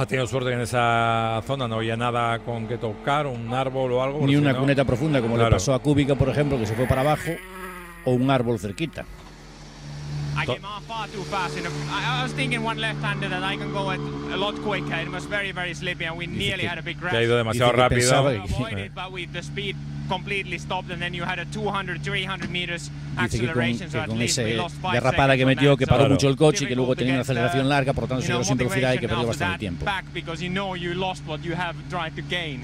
Ha tenido suerte en esa zona no había nada con que tocar, un árbol o algo. Ni una no- cuneta profunda como Claro. le pasó a Kubica, por ejemplo, que se fue para abajo, o un árbol cerquita. I came off far too fast. In a, I, I was thinking one left-hander that I can go a, a lot quicker. It was very, very slippy, and we nearly had a big crash. ha ido demasiado rápido. pensaba que- Avoid it, but with the speed completely stopped, and then you had a 200, 300 meters Dice que con, que at con least esa we lost five derrapada que on metió, que paró Claro. mucho el coche y que luego tenía una get, uh, aceleración larga, por lo tanto se quedó sin velocidad y que perdió bastante tiempo. that back because you know you lost what you have tried to gain.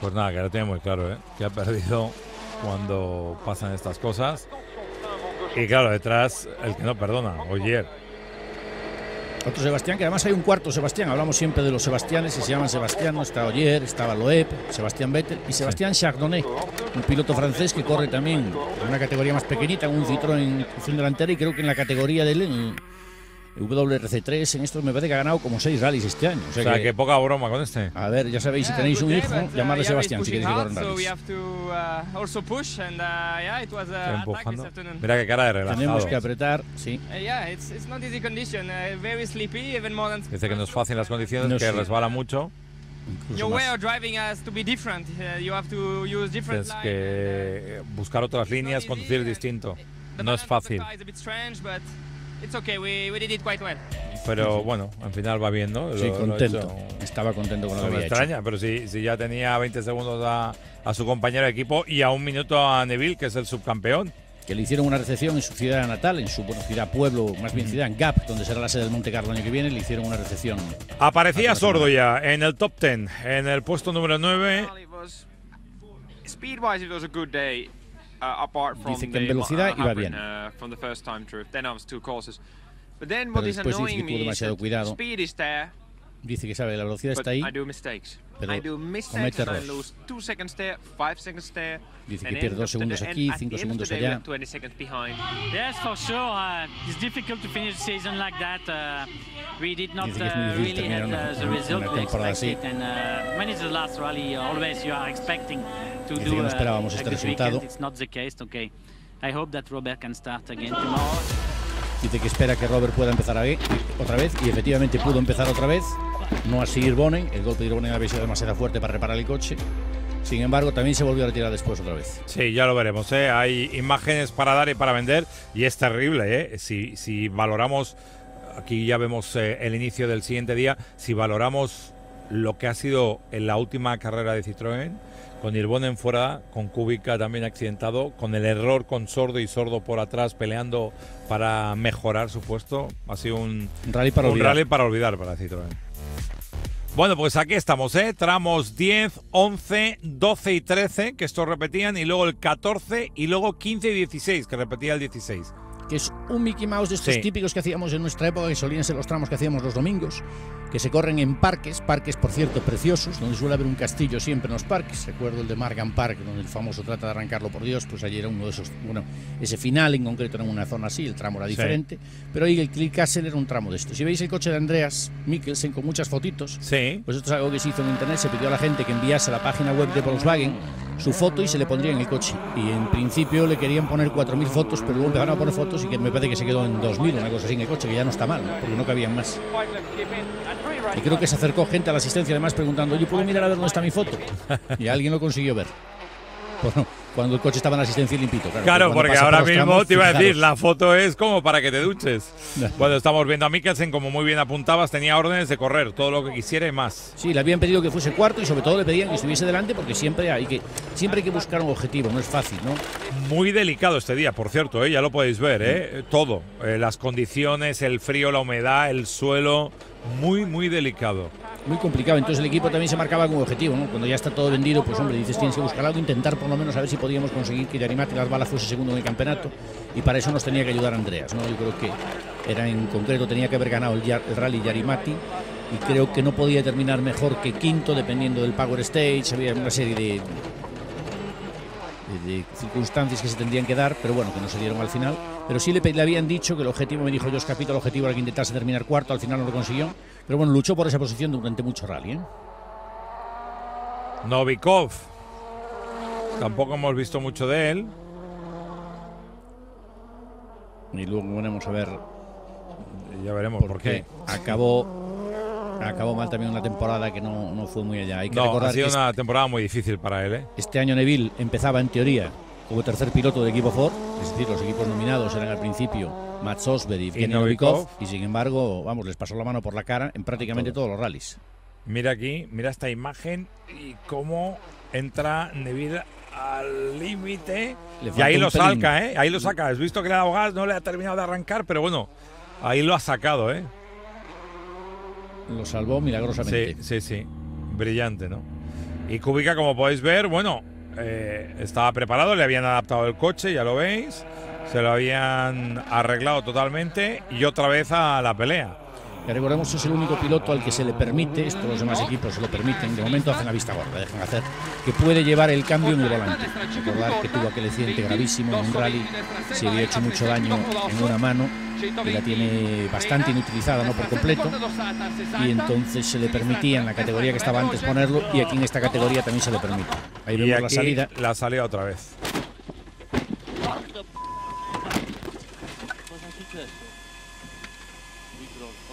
Pues nada, que lo tiene muy claro, ¿eh? que ha perdido cuando pasan estas cosas. Y claro, detrás el que no perdona, Oyer. Otro Sebastián, que además hay un cuarto Sebastián. Hablamos siempre de los Sebastianes y se llaman Sebastián. No está Oyer, estaba Loeb, Sebastián Vettel y Sebastián Chardonnay, un piloto francés que corre también en una categoría más pequeñita, un Citroën en función delantera y creo que en la categoría del en WRC3 en esto me parece que ha ganado como seis rallies este año. O sea, que, poca broma con este. A ver, ya sabéis, si tenéis un hijo, llamarle Sebastián si queréis que corran rallies. Está empujando. Mira qué cara de relajado. Tenemos que apretar, sí. Dice que no es fácil las condiciones, No, que sí. resbala mucho. Your way of driving has to be different. Uh, you have to use different Es lines. que buscar otras líneas, conducir distinto. No es fácil. It's okay. We, we did it quite well. Pero bueno, al final va bien, ¿no? Sí, Lo- lo contento. hecho. Estaba contento con lo No que me había hecho. extraña, pero si, si ya tenía 20 segundos a, a su compañero de equipo y a un minuto a Neville, que es el subcampeón. que le hicieron una recepción en su ciudad natal, en su bueno, ciudad pueblo, más bien ciudad en Gap, donde será la sede del Monte Carlo el año que viene, le hicieron una recepción. Aparecía sordo ya en el top 10, en el puesto número 9. Uh, apart from Dice que en the, velocidad uh, iba happen, bien. uh, from the first time through. Then I was two courses. But then Pero what is después annoying tuvo me is demasiado that cuidado. Dice que sabe, la velocidad but está ahí. I do mistakes. pero I do comete mistakes and I errores. lose two seconds there, five seconds there. Dice que pierde dos segundos aquí, cinco segundos allá. are 20 seconds behind. Yes, for sure. Uh, it's difficult to finish the season like that. Uh, we did not Dice que es muy uh, difícil really terminar have una- uh, the una result we temporada expected. así. And uh, when it's the last rally, always you are expecting to Dice que do no uh, esperábamos este resultado. weekend. It's not the case. Okay. I hope that Robert can start again tomorrow. Dice que espera que Robert pueda empezar ahí, otra vez y efectivamente pudo empezar otra vez. No así Irbonen, el golpe de Irbonen había sido demasiado fuerte para reparar el coche. Sin embargo, también se volvió a retirar después otra vez. Sí, ya lo veremos. ¿eh? Hay imágenes para dar y para vender y es terrible. ¿eh? Si, si valoramos, aquí ya vemos eh, el inicio del siguiente día, si valoramos lo que ha sido en la última carrera de Citroën, con Irbonen fuera, con Kubica también accidentado, con el error con Sordo y Sordo por atrás peleando para mejorar su puesto, ha sido un, Un rally para un olvidar. rally para olvidar para Citroën. Bueno, pues aquí estamos, ¿eh? Tramos 10, 11, 12 y 13, que estos repetían, y luego el 14, y luego 15 y 16, que repetía el 16. Que es un Mickey Mouse de estos Sí. típicos que hacíamos en nuestra época, que solían ser los tramos que hacíamos los domingos, que se corren en parques, parques por cierto preciosos, donde suele haber un castillo siempre en los parques. Recuerdo el de Margan Park, donde el famoso trata de arrancarlo por Dios, pues allí era uno de esos, bueno, ese final en concreto era en una zona así, el tramo era Sí. diferente, pero ahí el Click Castle era un tramo de estos. Si veis el coche de Andreas Mikkelsen con muchas fotitos, sí. pues esto es algo que se hizo en internet, se pidió a la gente que enviase a la página web de Volkswagen su foto y se le pondría en el coche. Y en principio le querían poner 4.000 fotos, pero luego empezaron a poner fotos y que me parece que se quedó en 2.000, una cosa así en el coche, que ya no está mal, porque no cabían más. Y creo que se acercó gente a la asistencia además preguntando, oye, ¿puedo mirar a ver dónde está mi foto? Y alguien lo consiguió ver. Bueno, cuando el coche estaba en asistencia limpito. Claro, Claro, porque ahora mismo tramos, te iba a decir, la foto es como para que te duches. Bueno, estamos viendo a Mikkelsen, como muy bien apuntabas, tenía órdenes de correr todo lo que quisiera y más. Sí, le habían pedido que fuese cuarto y sobre todo le pedían que estuviese delante porque siempre hay que, siempre hay que buscar un objetivo, no es fácil, ¿no? Muy delicado este día, por cierto, ¿eh? ya lo podéis ver, ¿eh? todo. Eh, las condiciones, el frío, la humedad, el suelo, muy, muy delicado. Muy complicado, entonces el equipo también se marcaba como objetivo, ¿no? Cuando ya está todo vendido, pues hombre, dices, tienes que buscar algo, intentar por lo menos a ver si podíamos conseguir que Yarimati Las Balas fuese segundo en el campeonato y para eso nos tenía que ayudar Andreas, ¿no? Yo creo que era en concreto, tenía que haber ganado el, rally Yarimati y creo que no podía terminar mejor que quinto dependiendo del Power Stage, había una serie de, de, de circunstancias que se tendrían que dar, pero bueno, que no se dieron al final. Pero sí le, le habían dicho que el objetivo, me dijo Jos Capito, el objetivo era que intentase terminar cuarto, al final no lo consiguió. Pero bueno, luchó por esa posición durante mucho rally. ¿eh? Novikov, tampoco hemos visto mucho de él. Y luego veremos a ver. Ya veremos por, qué. Acabó, acabó mal también una temporada que no, no fue muy allá. Hay que No, recordar ha sido que una temporada muy difícil para él, ¿eh? este año Neville empezaba en teoría como tercer piloto del equipo Ford, es decir, los equipos nominados eran al principio Mats Osberg y Novikov. Novikov, y sin embargo, vamos, les pasó la mano por la cara en prácticamente todos los rallies. Mira aquí, mira esta imagen y cómo entra Neville al límite. Y ahí lo saca, ¿eh? Ahí lo saca. Has visto que le ha dado gas, no le ha terminado de arrancar, pero bueno, ahí lo ha sacado, ¿eh? Lo salvó milagrosamente. Sí, sí, sí. Brillante, ¿no? Y Kubica, como podéis ver, bueno, eh, estaba preparado, le habían adaptado el coche, ya lo veis. Se lo habían arreglado totalmente y otra vez a la pelea. Que recordemos es el único piloto al que se le permite, esto los demás equipos se lo permiten, de momento hacen la vista gorda, dejan hacer, que puede llevar el cambio en el volante. Recordar que tuvo aquel accidente gravísimo en un rally, se había hecho mucho daño en una mano y la tiene bastante inutilizada, no por completo, y entonces se le permitía en la categoría que estaba antes ponerlo y aquí en esta categoría también se le permite. Ahí Y vemos la salida. La salida otra vez.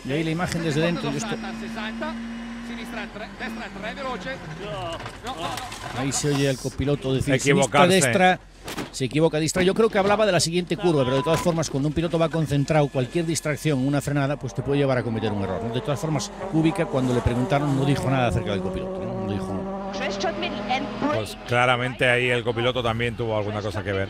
Y ahí la imagen desde dentro. yo esto- Sinistra 3, destra 3, veloce. No, no, no. Ahí se oye al copiloto decir Equivocarse. sinistra, destra, se equivoca distra. Yo creo que hablaba de la siguiente curva, pero de todas formas, cuando un piloto va concentrado, cualquier distracción, una frenada, pues te puede llevar a cometer un error. ¿no? De todas formas, Kubica, cuando le preguntaron, no dijo nada acerca del copiloto. No, No dijo. Pues claramente ahí el copiloto también tuvo alguna cosa que ver.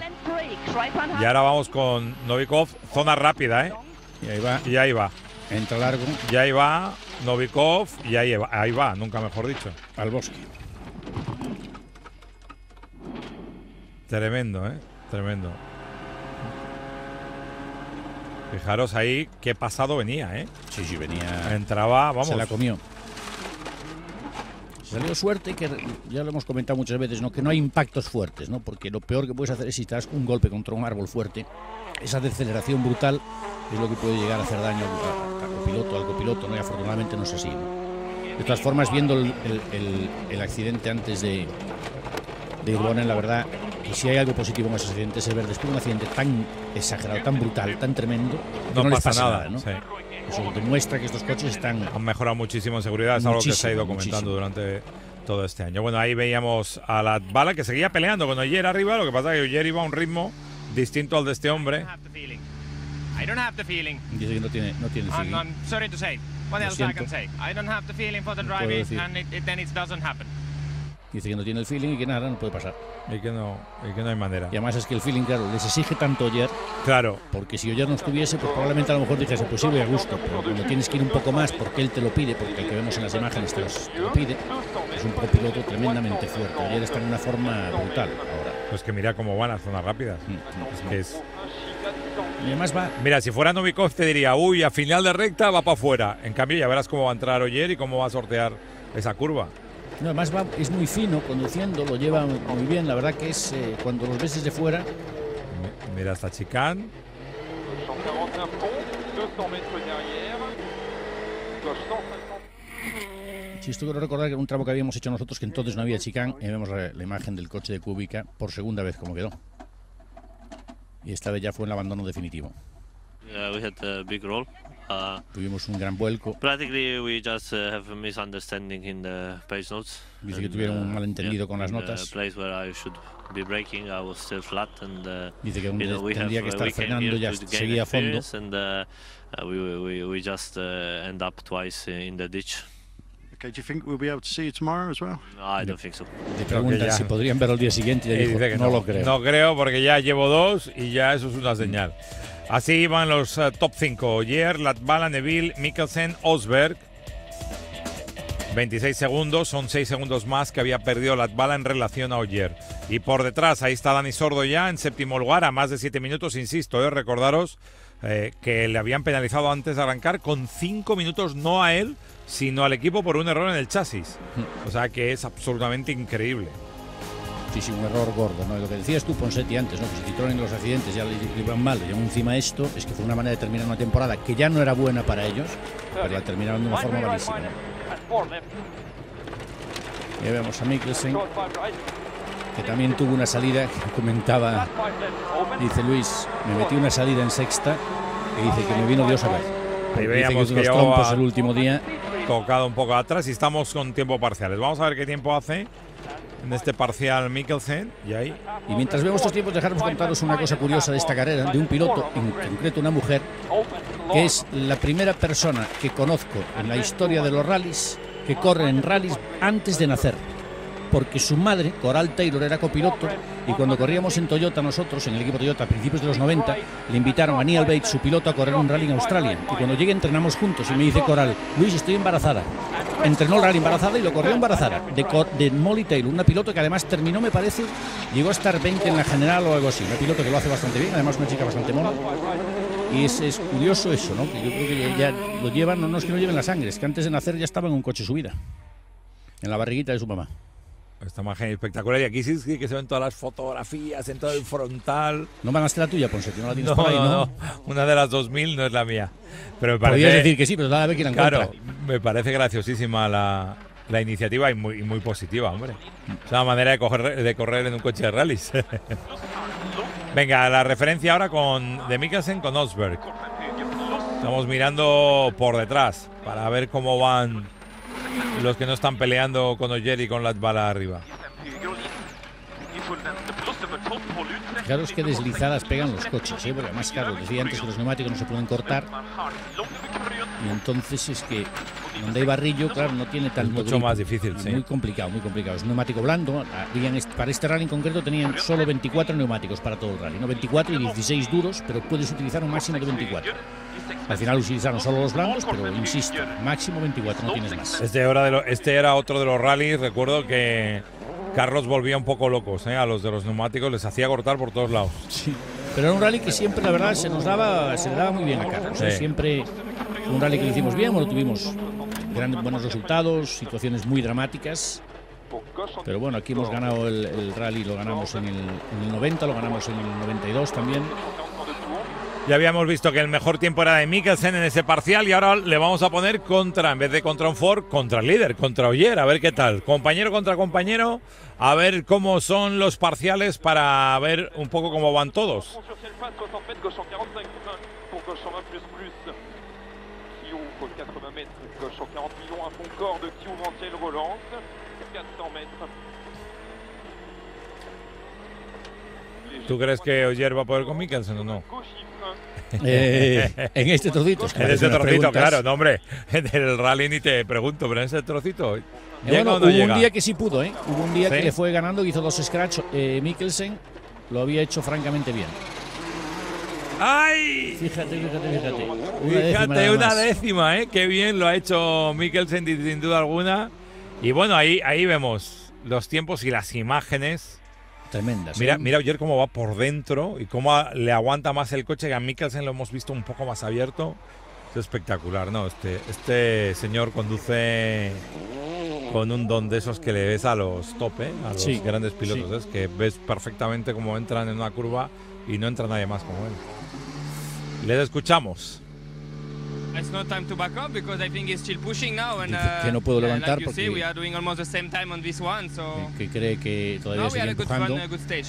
Y ahora vamos con Novikov, zona rápida, ¿eh? Y ahí va. Y ahí va. Entra largo. Y ahí va Novikov y ahí va, ahí va, nunca mejor dicho. Al bosque. Tremendo, ¿eh? Tremendo. Fijaros ahí qué pasado venía, ¿eh? Sí, sí, venía. Entraba, vamos. Se la comió. Salió suerte que ya lo hemos comentado muchas veces, ¿no? Que no hay impactos fuertes, ¿no? Porque lo peor que puedes hacer es si te das un golpe contra un árbol fuerte, esa deceleración brutal es lo que puede llegar a hacer daño al, al copiloto, al copiloto, ¿no? Y afortunadamente no es así. ¿no? De todas formas, viendo el, el- el- el accidente antes de, de Irbonen, la verdad, que si hay algo positivo en ese accidente es el ver después de un accidente tan exagerado, tan brutal, tan tremendo, que No no, les pasa pasa nada, nada, ¿no? sí. Eso demuestra que estos coches están Han mejorado muchísimo en seguridad, es algo que se ha ido comentando muchísimo. durante todo este año. Bueno, ahí veíamos a la bala que seguía peleando con Oyer arriba, lo que pasa es que Oyer iba a un ritmo distinto al de este hombre. I don't have the feeling. Dice que no tiene, no tiene I'm, feeling. I'm sorry to say. What Lo else I can say? I don't have the feeling for the driving, and it, it- then it doesn't happen. Dice que no tiene el feeling y que nada, no puede pasar. Y que no, y que no hay manera. Y además es que el feeling, claro, les exige tanto Oyer. Claro. Porque si Oyer no estuviese, pues probablemente a lo mejor dijese, pues sí voy a gusto. Pero cuando tienes que ir un poco más porque él te lo pide, porque el que vemos en las imágenes te, los- te lo pide, es un piloto tremendamente fuerte. Oyer está en una forma brutal ahora. Pues que mira cómo van las zonas rápidas. Es que es. Y además va. Mira, si fuera Novikov te diría, uy, a final de recta va para afuera. En cambio, ya verás cómo va a entrar Oyer y cómo va a sortear esa curva. No, además va, es muy fino conduciendo, lo lleva muy bien. La verdad que es eh, cuando los ves desde fuera. Mi- Mira esta chicane. 141 pont, 200 mètres derrière. Gauche 150. Si esto quiero recordar que era un tramo que habíamos hecho nosotros, que entonces no había chicán, y vemos la, la imagen del coche de Kubica por segunda vez como quedó. Y esta vez ya fue el abandono definitivo. Yeah, we had a big roll. Uh, Tuvimos un gran vuelco. practically, we just uh, have a misunderstanding in the page notes. Dice que tuvieron un uh, malentendido yeah, con las notas. The place where I should be braking, I was still flat, and Dice que donde tendría have, que estar frenando ya seguía a fondo. And we, we, we just uh, end up twice in the ditch. Okay, do you think we'll be able to see you tomorrow as well? No, I don't think so. Le preguntan si podrían verlo al día siguiente y dijo, dice que no, lo creo. No creo porque ya llevo dos y ya eso es una señal. Así van los eh, top 5. Oyer, Latvala, Neville, Mikkelsen, Osberg. 26 segundos, son 6 segundos más que había perdido Latvala en relación a Oyer. Y por detrás, ahí está Dani Sordo ya en séptimo lugar, a más de 7 minutos, insisto, eh, recordaros eh, que le habían penalizado antes de arrancar con 5 minutos, no a él, sino al equipo por un error en el chasis. O sea que es absolutamente increíble. Un error gordo. ¿no? Lo que decías tú, Ponsetti, antes, ¿no? que si Citroën en los accidentes ya le iban mal, y aún encima esto, es que fue una manera de terminar una temporada que ya no era buena para ellos, pero la terminaron de una forma malísima. Y vemos a Mikkelsen, que también tuvo una salida que comentaba, dice Luis, me metí una salida en sexta, que dice que me vino Dios a ver. Ahí veíamos que llevaba trompos el último día. tocado un poco atrás y estamos con tiempo parciales. Vamos a ver qué tiempo hace en este parcial Mikkelsen. Y ahí. Y mientras vemos estos tiempos, dejaros contaros una cosa curiosa de esta carrera, de un piloto, en concreto una mujer, que es la primera persona que conozco en la historia de los rallies que corre en rallies antes de nacer. Porque su madre, Coral Taylor, era copiloto y cuando corríamos en Toyota nosotros, en el equipo Toyota a principios de los 90, le invitaron a Neil Bates, su piloto, a correr un rally en Australia. Y cuando llegué entrenamos juntos y me dice Coral, Luis, estoy embarazada. entrenó el rally embarazada y lo corrió embarazada, de, de Molly Taylor, una piloto que además terminó, me parece, llegó a estar 20 en la general o algo así, una piloto que lo hace bastante bien, además una chica bastante mona. Y es, es curioso eso, ¿no? Que yo creo que ya lo llevan, no, no es que no lleven la sangre, es que antes de nacer ya estaba en un coche subida, en la barriguita de su mamá. Esta imagen espectacular. Y aquí sí, sí que se ven todas las fotografías en todo el frontal. ¿No van a ser la tuya, Ponce? ¿No la tienes No, por ahí, no? no, una de las 2000 no es la mía. Pero me parece, Podrías decir que sí, pero nada, a ver quién la Claro, encuentra. me parece graciosísima la, la iniciativa y muy, y muy positiva, hombre. Es una manera de, coger- de correr en un coche de rallies. Venga, la referencia ahora con de Mikkelsen con Osberg. Estamos mirando por detrás para ver cómo van los que no están peleando con Oyer y con Latvala arriba. Claro es que deslizadas pegan los coches, ¿eh? porque además, claro, decía antes que los neumáticos no se pueden cortar. Y entonces es que donde hay barrillo, claro, no tiene tanto mucho grip. más difícil, sí. Muy complicado, muy complicado. Es un neumático blando. Habían para este rally en concreto tenían solo 24 neumáticos para todo el rally. No 24 y 16 duros, pero puedes utilizar un máximo de 24. Al final utilizaron solo los blandos, pero insisto, máximo 24, no tienes más. Este era, de lo- este era otro de los rallies. Recuerdo que Carlos volvía un poco locos ¿eh? a los de los neumáticos, les hacía cortar por todos lados. Sí. Pero era un rally que siempre, la verdad, se nos daba, se le daba muy bien a Carlos. ¿eh? Sí. Siempre un rally que hicimos bien, bueno, tuvimos grandes, buenos resultados, situaciones muy dramáticas. Pero bueno, aquí hemos ganado el, rally, lo ganamos en el, en el 90, lo ganamos en el 92 también. Ya habíamos visto que el mejor tiempo era de Mikkelsen en ese parcial y ahora le vamos a poner contra, en vez de contra un Ford, contra el líder, contra Oyer, a ver qué tal. Compañero contra compañero, a ver cómo son los parciales para ver un poco cómo van todos. sur ciel face, 60 mètres, gauche 145 pour gauche 120 plus plus. Kio pour 80 mètres, gauche 140 millions, un fond corps de relance. 400 mètres. ¿Tú crees que Oyer va a poder con Mikkelsen o no? Eh, en este trocito, es que En unas trocito, claro, no, hombre. En el rally ni te pregunto, pero en ese trocito. Eh, ¿llega bueno, o no hubo llega? un día que sí pudo, ¿eh? Hubo un día ¿Sí? que le fue ganando, hizo dos scratch. Eh, Mikkelsen lo había hecho francamente bien. ¡Ay! Fíjate, fíjate, fíjate. Una décima Fíjate, nada una décima, ¿eh? Qué bien lo ha hecho Mikkelsen, sin duda alguna. Y bueno, ahí, ahí vemos los tiempos y las imágenes. Tremendas. Mira, ¿eh? mira ayer cómo va por dentro y cómo a- le aguanta más el coche que a Mikkelsen lo hemos visto un poco más abierto. Es espectacular, ¿no? Este, este señor conduce con un don de esos que le ves a los top, ¿eh? A los Sí, grandes pilotos, sí. ¿eh? que ves perfectamente cómo entran en una curva y no entra nadie más como él. Les escuchamos. It's not time to back up because I think he's still pushing now. And, Dice que uh, no puedo levantar like you see, porque- we are doing almost the same time on this one. So Que cree que todavía sigue had a good empujando. run, a good stage.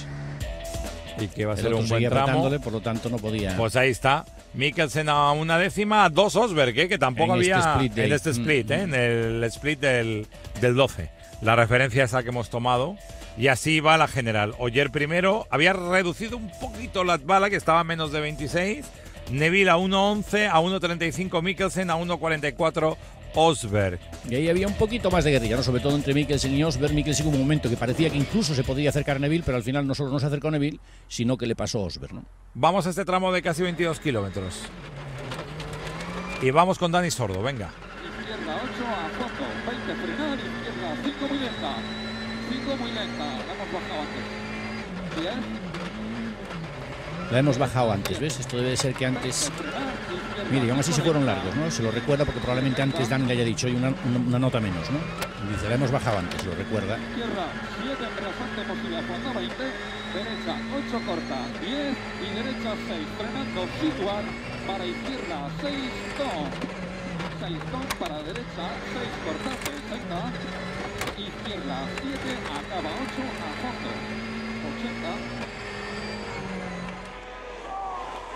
Y que va a ser un buen tramo. por lo tanto no podía. Pues ahí está. Mikkelsen a una décima, dos Osberg, ¿eh? que tampoco En este había split day. en este split, ¿eh? en el split del, del 12. La referencia esa que hemos tomado. Y así va la general. Oyer primero, había reducido un poquito la bala, que estaba a menos de 26. Neville a 1.11, a 1.35 Mikkelsen, a 1.44 Osberg. Y ahí había un poquito más de guerrilla, ¿no? sobre todo entre Mikkelsen y Osberg. Mikkelsen hubo un momento que parecía que incluso se podía acercar a Neville, pero al final no solo no se acercó a Neville, sino que le pasó a Osberg. ¿no? Vamos a este tramo de casi 22 kilómetros. Y vamos con Dani Sordo, venga. Izquierda 8 a fondo, 20 frenar, izquierda 5 muy lenta, 5 muy lenta, la hemos bajado antes. 10, La hemos bajado antes, ¿ves? Esto debe de ser que antes. Mire, y aún así se fueron largos, ¿no? Se lo recuerda porque probablemente antes Dan le haya dicho hay una, nota menos, ¿no? Y dice, la hemos bajado antes, lo recuerda. izquierda 7 en rasante posible a fondo, 20, derecha 8 corta, 10 y derecha 6, frenando, situar para izquierda 6 ton, 6 ton para derecha, 6 corta, 60, izquierda 7, acaba 8 a fondo, 80.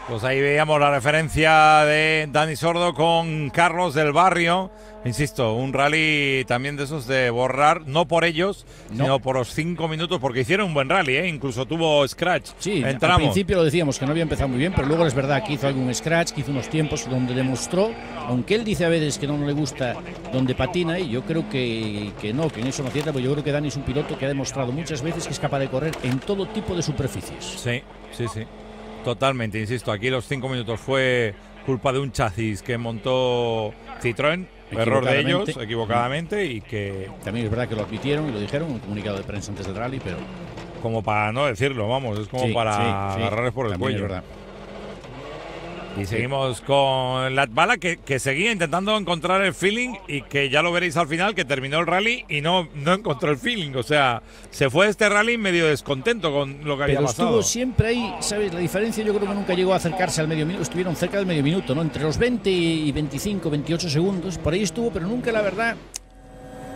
Pues ahí veíamos la referencia de Dani Sordo con Carlos del Barrio. Insisto, un rally también de esos de borrar, no por ellos, No. sino por los cinco minutos, porque hicieron un buen rally, ¿eh? incluso tuvo scratch. Sí, al entramos. principio lo decíamos que no había empezado muy bien, pero luego es verdad que hizo algún scratch, que hizo unos tiempos donde demostró, aunque él dice a veces que no le gusta donde patina, y yo creo que, que no, que en eso no acierta, porque yo creo que Dani es un piloto que ha demostrado muchas veces que es capaz de correr en todo tipo de superficies. Sí, sí, sí. Totalmente, insisto, aquí los cinco minutos fue culpa de un chasis que montó Citroën error de ellos, Equivocadamente. y que... También es verdad que lo admitieron y lo dijeron en un comunicado de prensa antes del rally, pero... Como para no decirlo, vamos, es como Sí, para sí, sí, agarrarles por el también es cuello. verdad. Y seguimos con Latvala que, que seguía intentando encontrar el feeling y que ya lo veréis al final que terminó el rally y no, no encontró el feeling. O sea, se fue de este rally medio descontento con lo que había Pero pasado. estuvo siempre ahí, ¿sabes? La diferencia yo creo que nunca llegó a acercarse al medio minuto, estuvieron cerca del medio minuto, ¿no? Entre los 20 y 25, 28 segundos, por ahí estuvo, pero nunca la verdad.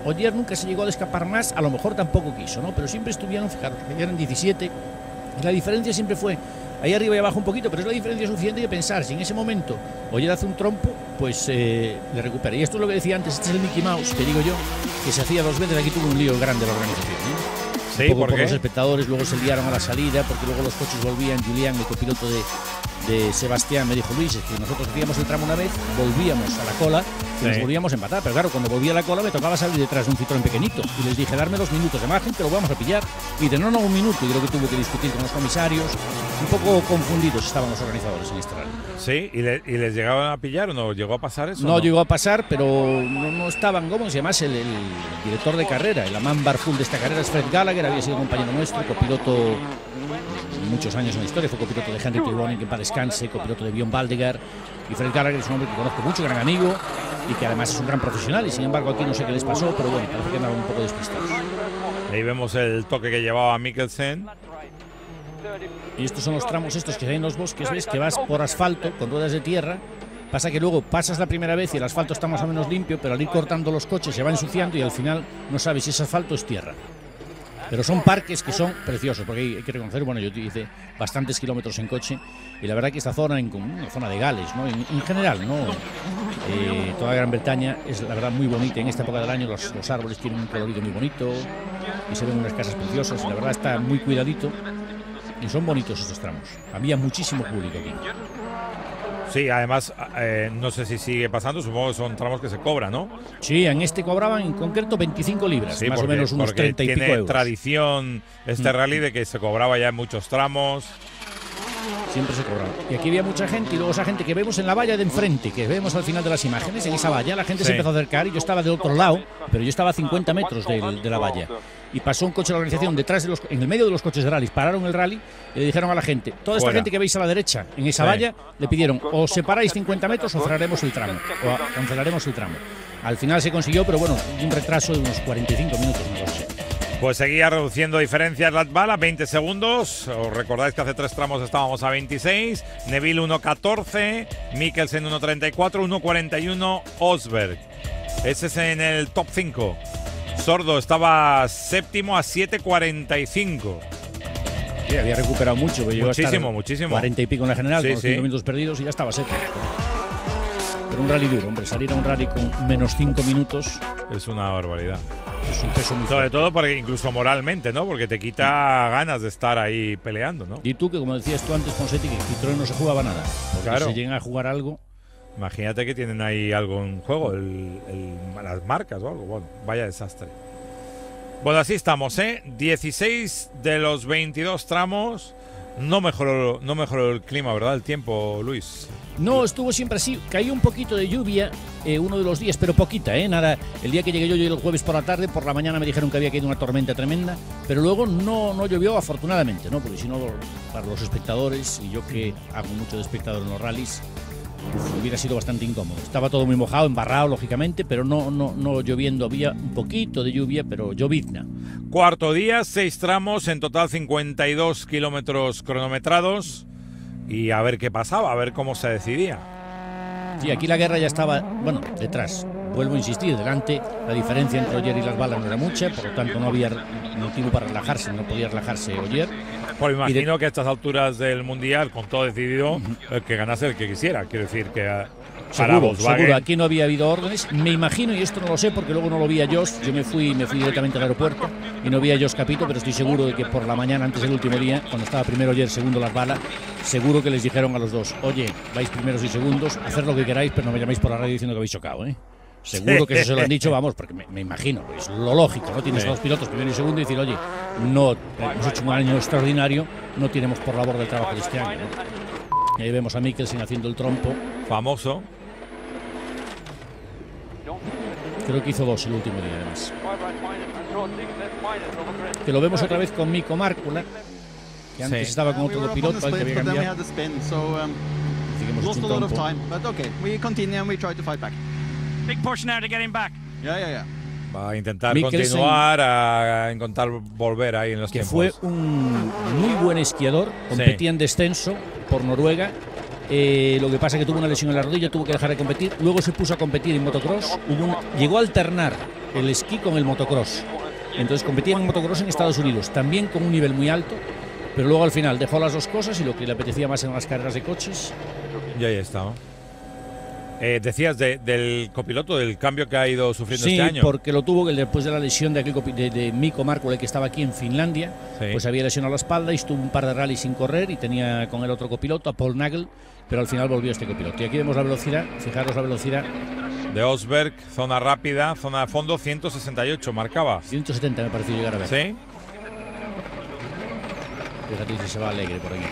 Oyer nunca se llegó a escapar más, a lo mejor tampoco quiso, ¿no? Pero siempre estuvieron, fijaros, que eran 17, y la diferencia siempre fue ahí arriba y abajo un poquito, pero es la diferencia suficiente de pensar, si en ese momento Oyer hace un trompo, pues eh, le recupera. Y esto es lo que decía antes, este es el Mickey Mouse, que digo yo, que se hacía dos veces, aquí tuvo un lío grande la organización. ¿eh? Sí, un poco ¿por los espectadores, luego se liaron a la salida, porque luego los coches volvían. Julián, el copiloto de, de Sebastián, me dijo Luis, es que nosotros hacíamos el tramo una vez, volvíamos a la cola y nos volvíamos a empatar. Pero claro, cuando volvía a la cola me tocaba salir detrás de un Citroën pequeñito. Y les dije, darme dos minutos de margen, que lo vamos a pillar. Y de no, no, un minuto. Y creo que tuve que discutir con los comisarios. Un poco confundidos estaban los organizadores en este rally. Sí, ¿Y, le- y les llegaban a pillar o no? ¿Llegó a pasar eso? No, llegó a pasar, pero no, no estaban, ¿cómo se llama? El, el director de carrera, el Amán Barful de esta carrera es Fred Gallagher, había sido compañero nuestro, copiloto muchos años en la historia, fue copiloto de Henry Tironi, que paz descanse, copiloto de Bjorn Baldegar. Y Fred Gallagher es un hombre que conozco mucho, gran amigo y que además es un gran profesional. Y sin embargo, aquí no sé qué les pasó, pero bueno, parece que andaban un poco despistados. Ahí vemos el toque que llevaba Mikkelsen. Y estos son los tramos estos que hay en los bosques, ¿ves? Que vas por asfalto con ruedas de tierra. Pasa que luego pasas la primera vez y el asfalto está más o menos limpio, pero al ir cortando los coches se va ensuciando y al final no sabes si es asfalto o es tierra. Pero son parques que son preciosos, porque hay, hay que reconocer, bueno, yo hice bastantes kilómetros en coche y la verdad que esta zona, en una zona de Gales, ¿no? en, en general, ¿no? Eh, toda Gran Bretaña es la verdad muy bonita. En esta época del año los, los árboles tienen un colorido muy bonito y se ven unas casas preciosas. La verdad está muy cuidadito y son bonitos estos tramos. Había muchísimo público aquí. Sí, además, eh, no sé si sigue pasando, supongo que son tramos que se cobran, ¿no? Sí, en este cobraban en concreto 25 libras, Sí, más porque- o menos unos porque 30 y tiene pico euros. tradición este Mm. rally de que se cobraba ya en muchos tramos. Siempre se cobraba. Y aquí había mucha gente y luego esa gente que vemos en la valla de enfrente, que vemos al final de las imágenes, en esa valla la gente Sí. se empezó a acercar y yo estaba del otro lado, pero yo estaba a 50 metros del- de, la valla. Y pasó un coche de la organización detrás de los, en el medio de los coches de rally, pararon el rally y le dijeron a la gente, toda esta Fuera. gente que veis a la derecha en esa Sí. valla, le pidieron o separáis 50 metros o cerraremos el tramo, o cancelaremos el tramo. Al final se consiguió, pero bueno, un retraso de unos 45 minutos, una cosa así. Pues seguía reduciendo diferencias Latvala, 20 segundos. Os recordáis que hace tres tramos estábamos a 26. Neville 1.14, Mikkelsen 1.34, 1.41 Osberg. Ese es en el top 5. Sordo estaba séptimo a 7.45. Sí, había recuperado mucho, pero llegó a Muchísimo, muchísimo. 40 y pico en la general, Sí, con sí. 5 minutos perdidos y ya estaba seco. Pero un rally duro, hombre, salir a un rally con menos 5 minutos Es una barbaridad. es un peso muy Sobre fuerte. todo porque incluso moralmente, ¿no? Porque te quita ganas de estar ahí peleando, ¿no? Y tú, que como decías tú antes, Ponsetti, que Citroën no se jugaba nada. Porque Claro. si llegan a jugar algo, Imagínate que tienen ahí algo en juego, las marcas o algo. Bueno, vaya desastre. Bueno, así estamos, ¿eh? 16 de los 22 tramos. No mejoró, no mejoró el clima, ¿verdad? El tiempo, Luis. No, estuvo siempre así. Cayó un poquito de lluvia eh, uno de los días, pero poquita, ¿eh? Nada. El día que llegué yo, yo el jueves por la tarde, por la mañana me dijeron que había caído una tormenta tremenda, pero luego no, no llovió afortunadamente, ¿no? Porque si no, para los espectadores, y yo que hago mucho de espectador en los rallies, hubiera sido bastante incómodo. Estaba todo muy mojado, embarrado, lógicamente, pero no, no, no lloviendo. Había un poquito de lluvia, pero llovizna. Cuarto día, seis tramos, en total 52 kilómetros cronometrados. Y a ver qué pasaba, a ver cómo se decidía. Sí, aquí la guerra ya estaba, bueno, detrás. Vuelvo a insistir, delante la diferencia entre Oyer y las balas no era mucha, por lo tanto no había motivo para relajarse, no podía relajarse Oyer. Pues Y de- imagino que a estas alturas del Mundial, con todo decidido, el que ganase el que quisiera. Quiero decir que ah, para Seguro, seguro, aquí no había habido órdenes. Me imagino, y esto no lo sé porque luego no lo vi a Josh, yo me fui, me fui directamente al aeropuerto y no vi a Josh Capito, pero estoy seguro de que por la mañana, antes del último día, cuando estaba primero ayer, segundo las balas, seguro que les dijeron a los dos, oye, vais primeros y segundos, haced lo que queráis, pero no me llaméis por la radio diciendo que habéis chocado, ¿eh? Seguro que eso se lo han dicho, vamos, porque me, me imagino, es lo lógico, ¿no? Tienes Sí. a los pilotos primero y segundo y decir, oye, no, hemos hecho un año extraordinario, no tenemos por labor del trabajo de este año, ¿no? Y ahí vemos a Mikkelsen haciendo el trompo. Famoso. Creo que hizo dos el último día, además. Que lo vemos otra vez con Mico Márcula, que antes Sí. estaba con otro piloto al que había but then we cambiado. Así que hemos lot un of Big push now to get him back. Yeah, yeah, yeah. Va a intentar Mikkelsen- continuar, a intentar volver ahí en los que tiempos. fue un muy buen esquiador, competía en descenso por Noruega. eh, lo que pasa es que tuvo una lesión en la rodilla, tuvo que dejar de competir. Luego se puso a competir en motocross. Hubo un- llegó a alternar el esquí con el motocross. Entonces competía en motocross en Estados Unidos, también con un nivel muy alto. Pero luego al final dejó las dos cosas y lo que le apetecía más eran las carreras de coches. Y ahí está. ¿no? Eh, decías de- del copiloto, del cambio que ha ido sufriendo Sí, este año. porque lo tuvo después de la lesión de, aquel de, de Mikko que estaba aquí en Finlandia, Sí. pues había lesionado la espalda y estuvo un par de rallies sin correr y tenía con el otro copiloto, a Paul Nagel, pero al final volvió este copiloto. Y aquí vemos la velocidad, fijaros la velocidad. De Osberg, zona rápida, zona de fondo, 168 marcaba. 170 me pareció llegar a ver. Sí. Fíjate si se va alegre por aquí.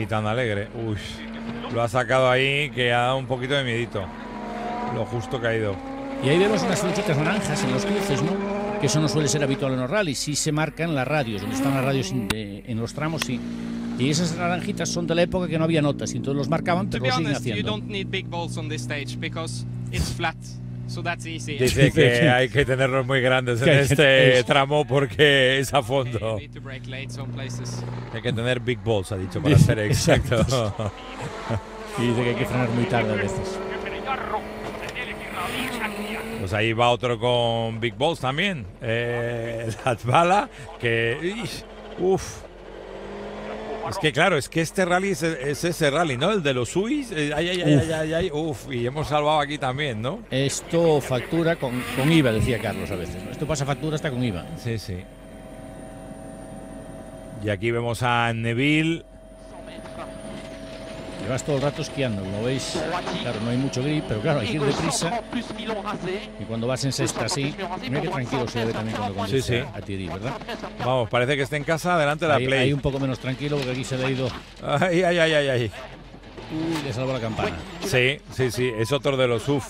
Y tan alegre. Uy, lo ha sacado ahí que ha dado un poquito de miedito. Lo justo que ha ido. Y ahí vemos unas flechitas naranjas en los cruces, ¿no? Que eso no suele ser habitual en los rallies. Sí se marcan las radios, donde están las radios in- de- en los tramos, sí. Y esas naranjitas son de la época que no había notas, y entonces los marcaban, pero lo siguen haciendo. So that's easy. Dice que hay que tenerlos muy grandes en este es- tramo porque es a fondo. Hay que tener big balls, ha dicho, para ser exacto. Y dice que hay que frenar muy tarde a veces. Pues ahí va otro con Big Balls también. Eh, Latvala, que. Uf. Es que claro, es que este rally es, es ese rally, ¿no? El de los Suis. eh, ay, ay, ay, Uf. ay, ay, ay, uf. Y hemos salvado aquí también, ¿no? Esto factura con, con IVA, decía Carlos a veces. ¿no? Esto pasa factura hasta con IVA. Sí, sí. Y aquí vemos a Neville. Llevas todo el rato esquiando, como veis. Claro, no hay mucho grip, pero claro, hay que ir deprisa. Y cuando vas en sexta así, mira que tranquilo se ve también cuando Sí, conduce sí. a, a Thierry, ¿verdad? Vamos, parece que está en casa delante de la Ahí, Play. ahí un poco menos tranquilo porque aquí se le ha ido. Ay, ay, ay, ay, ay. Uy, le salvó la campana. Sí, sí, sí, es otro de los UF.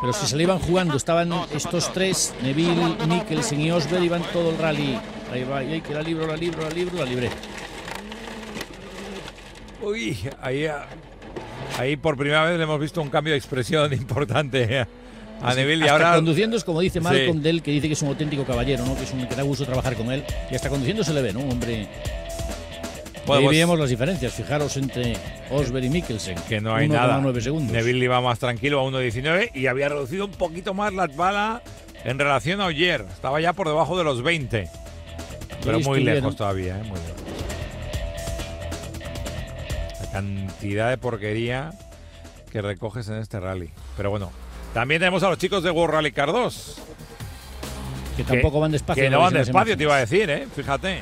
Pero si se le iban jugando, estaban estos tres, Neville, Mikkelsen y Osberg, iban todo el rally. Ahí va, y ahí que la libro, la libro, la libro, la libré. Uy, ahí, ah, ahí por primera vez le hemos visto un cambio de expresión importante a Así, Neville y ahora. conduciendo es como dice Sí. Malcolm Dell, que dice que es un auténtico caballero, ¿no? que, es un, que da gusto trabajar con él. Y hasta conduciendo se le ve, ¿no? Un hombre. Bueno, ahí pues- veíamos las diferencias, fijaros entre Osberg y Mikkelsen. Que no hay 1,9 nada. segundos. Neville iba más tranquilo a 1.19 y había reducido un poquito más la bala en relación a ayer. Estaba ya por debajo de los 20. Pero muy lejos todavía, ¿eh? muy lejos. Cantidad de porquería que recoges en este rally. Pero bueno, también tenemos a los chicos de World Rally Car 2. Que tampoco van despacio. Que no van despacio, te iba a decir, ¿eh? Fíjate.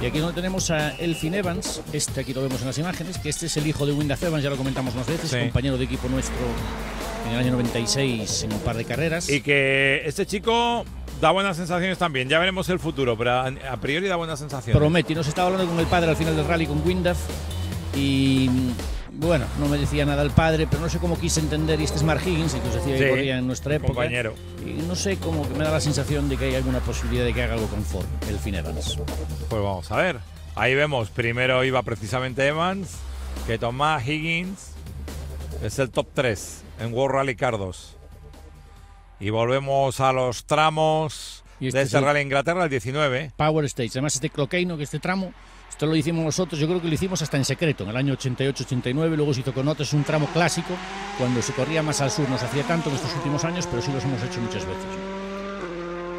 Y aquí donde tenemos a Elfin Evans, este aquí lo vemos en las imágenes, que este es el hijo de Windaf Evans, ya lo comentamos más veces, Sí. compañero de equipo nuestro en el año 96 en un par de carreras. Y que este chico da buenas sensaciones también. Ya veremos el futuro, pero a, a priori da buenas sensaciones. Promete, y nos estaba hablando con el padre al final del rally con Windaf y bueno, no me decía nada el padre, pero no sé cómo quise entender, y este es Mark Higgins, el que os decía que Sí, corría en nuestra época. compañero. Y no sé, como que me da la sensación de que hay alguna posibilidad de que haga algo con Ford, el Finn Evans. Pues vamos a ver. Ahí vemos, primero iba precisamente Evans, que Tomás Higgins es el top 3 en World Rally Car 2. Y volvemos a los tramos Y este de es este el- Rally Inglaterra, el 19. Power Stage. Además, este cloqueino, que este tramo, esto lo hicimos nosotros, yo creo que lo hicimos hasta en secreto, en el año 88-89, luego se hizo con otros, un tramo clásico, cuando se corría más al sur, no se hacía tanto en estos últimos años, pero sí los hemos hecho muchas veces.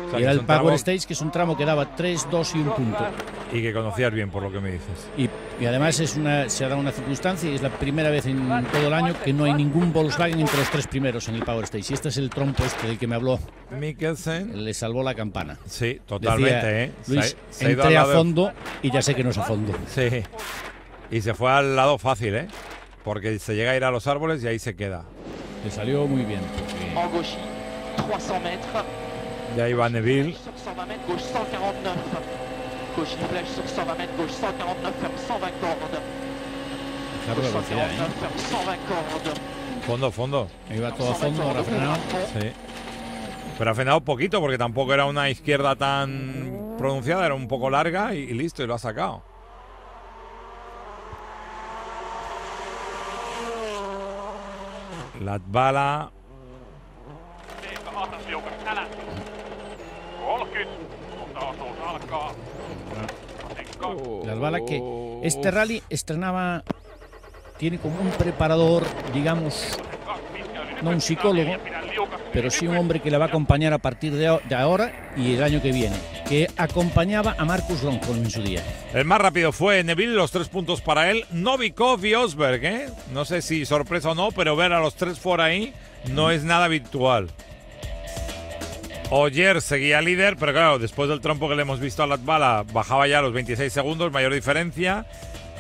O sea, y era el Power tramo- Stage, que es un tramo que daba 3, 2 y un punto. Y que conocías bien, por lo que me dices. Y, y además es una, se ha dado una circunstancia y es la primera vez en todo el año que no hay ningún Volkswagen entre los tres primeros en el Power Stage. Y este es el trompo este del que me habló. Mikkelsen. Le salvó la campana. Sí, totalmente, Decía, ¿eh? Se Luis, se ido entré a de- fondo y ya sé que no es a fondo. Sí. Y se fue al lado fácil, ¿eh? Porque se llega a ir a los árboles y ahí se queda. Le salió muy bien. En gauchy, 300 mètres. Ya iba Neville. Sur 120 mètres, gauche 149. Gauche flèche sur 120 mètres, gauche 149, ferme 120 cordes. Claro, la velocidad. 120 cordes. Fondo, fondo. Iba todo a fondo, ahora frenado. Sí. Pero ha frenado poquito porque tampoco era una izquierda tan pronunciada, era un poco larga y, y listo, y lo ha sacado. Latvala. Las balas que este rally estrenaba, tiene como un preparador, digamos, no un psicólogo, pero sí un hombre que le va a acompañar a partir de, ahora y el año que viene, que acompañaba a Marcus Longholm en su día. El más rápido fue Neville, los tres puntos para él. Novikov y Osberg, ¿eh? No sé si sorpresa o no, pero ver a los tres por ahí no es nada habitual. Oyer seguía líder, pero claro, después del trompo que le hemos visto a Latvala, bajaba ya a los 26 segundos, mayor diferencia.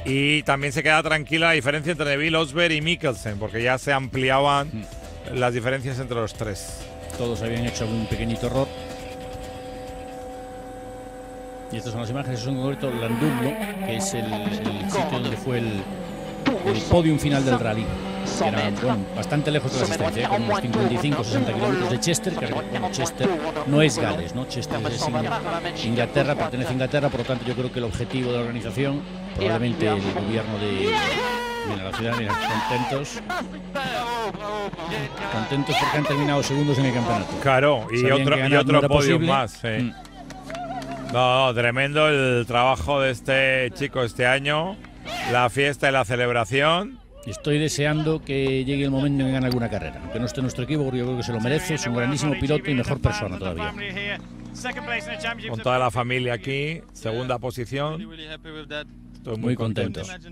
Y también se queda tranquila la diferencia entre Neville, Osberg y Mikkelsen, porque ya se ampliaban las diferencias entre los tres. Todos habían hecho algún pequeñito error. Y estas son las imágenes, son concreto Landublo, que es el, el sitio donde fue el, el podium final del rally. Que era bueno, bastante lejos de la asistencia, ¿eh? como unos 55-60 kilómetros de Chester, que bueno, Chester no es Gales, ¿no? Chester es Ingl- Inglaterra, pertenece a Inglaterra, por lo tanto yo creo que el objetivo de la organización, probablemente el gobierno de, Mira, la ciudad, mira, contentos. Contentos porque han terminado segundos en el campeonato. Claro, y Sabían otro, y no otro era podium posible. más. sí. Mm. No, no, tremendo el trabajo de este chico este año. La fiesta y la celebración. Estoy deseando que llegue el momento en que gane alguna carrera. Aunque no esté en nuestro equipo, porque yo creo que se lo merece. Es un grandísimo piloto y mejor persona todavía. Con toda la familia aquí. Segunda posición. Estoy muy, Muy contento. contento.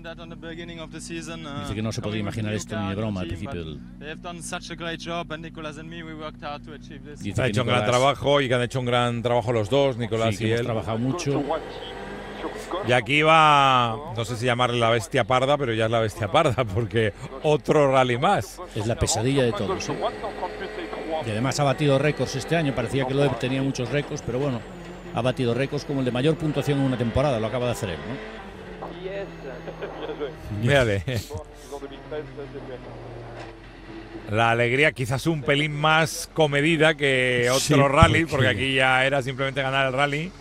Dice que no se podía imaginar esto ni de broma al principio del. Dice que hecho un gran trabajo y que han hecho un gran trabajo los dos, Nicolás Sí, que y hemos él. trabajado mucho. Y aquí va, no sé si llamarle la bestia parda, pero ya es la bestia parda, porque otro rally más. Es la pesadilla de todos. ¿eh? Y además ha batido récords este año. Parecía que Loeb tenía muchos récords, pero bueno, ha batido récords como el de mayor puntuación en una temporada. Lo acaba de hacer él, ¿no? Mírale. La alegría quizás un pelín más comedida que otro Sí, rally, porque- porque aquí ya era simplemente ganar el rally.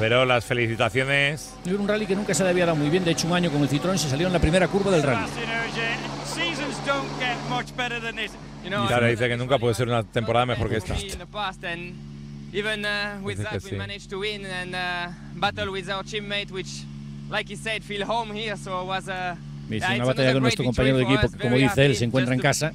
Pero las felicitaciones. Era un rally que nunca se le había dado muy bien. De hecho, un año con el Citroën se salió en la primera curva del rally. Know, Claro, dice que nunca puede ser una temporada mejor que esta. even uh, with Dice that que we sí. managed to win and uh, battle with our teammate which like he said feel home here so it was a Dice, yeah, una batalla con nuestro compañero de equipo como dice él, se encuentra en casa.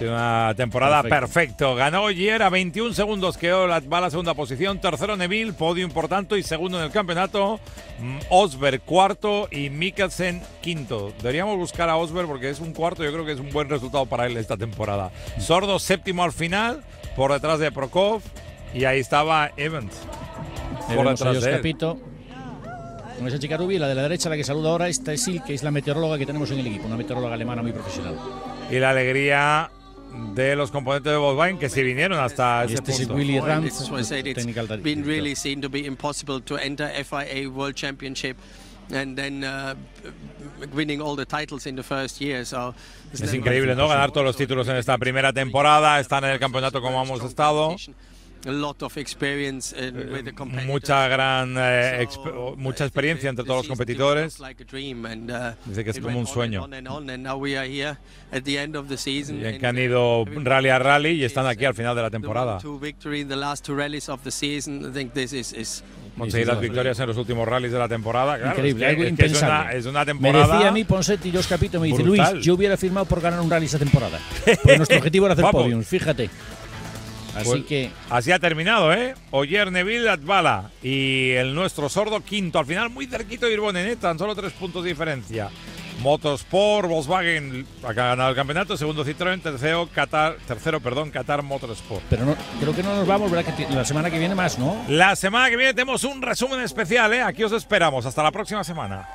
Una temporada Perfecto. perfecto. Ganó Oyer a 21 segundos, quedó la, va a la segunda posición. Tercero Neville, podio importante y segundo en el campeonato. Mm, Osberg cuarto y Mikkelsen quinto. Deberíamos buscar a Osberg porque es un cuarto, yo creo que es un buen resultado para él esta temporada. Sordo séptimo al final, por detrás de Prokov. Y ahí estaba Evans. Por detrás de él. Capito. Con esa chica rubia, la de la derecha, la que saluda ahora, esta es Sil, que es la meteoróloga que tenemos en el equipo, una meteoróloga alemana muy profesional. Y la alegría de los componentes de Volkswagen que sí vinieron hasta ese este es punto. Willy It's, been really seen to be impossible to enter FIA World Championship and then uh, winning all the titles in the first year. So it's Es increíble, ¿no? Ganar todos los títulos en esta primera temporada, están en el campeonato como hemos estado. A lot of experience in, with the competitors. Mucha gran eh, exp- mucha experiencia entre todos los competidores. uh, Dice que es como un sueño. Y que han uh, ido rally a rally y están aquí al final de la temporada. is, is Conseguir las victorias en los últimos rallies de la temporada. Claro, Increíble, es que- algo es que es impensable. una, es una me temporada. decía a mí Ponsetti y Jos Capito, me dice, brutal. Luis, yo hubiera firmado por ganar un rally esa temporada. Porque nuestro objetivo era hacer podiums, fíjate. Así Pues que Así ha terminado, ¿eh? Oyer, Neville, Atbala y el nuestro sordo quinto. Al final muy cerquito de Irbonen, ¿eh? Tan solo tres puntos de diferencia. Motorsport, Volkswagen ha ganado el campeonato, segundo Citroën, tercero Qatar, tercero, perdón, Qatar Motorsport. Pero no, creo que no nos vamos, ¿verdad? Que la semana que viene más, ¿no? La semana que viene tenemos un resumen especial, ¿eh? Aquí os esperamos. Hasta la próxima semana.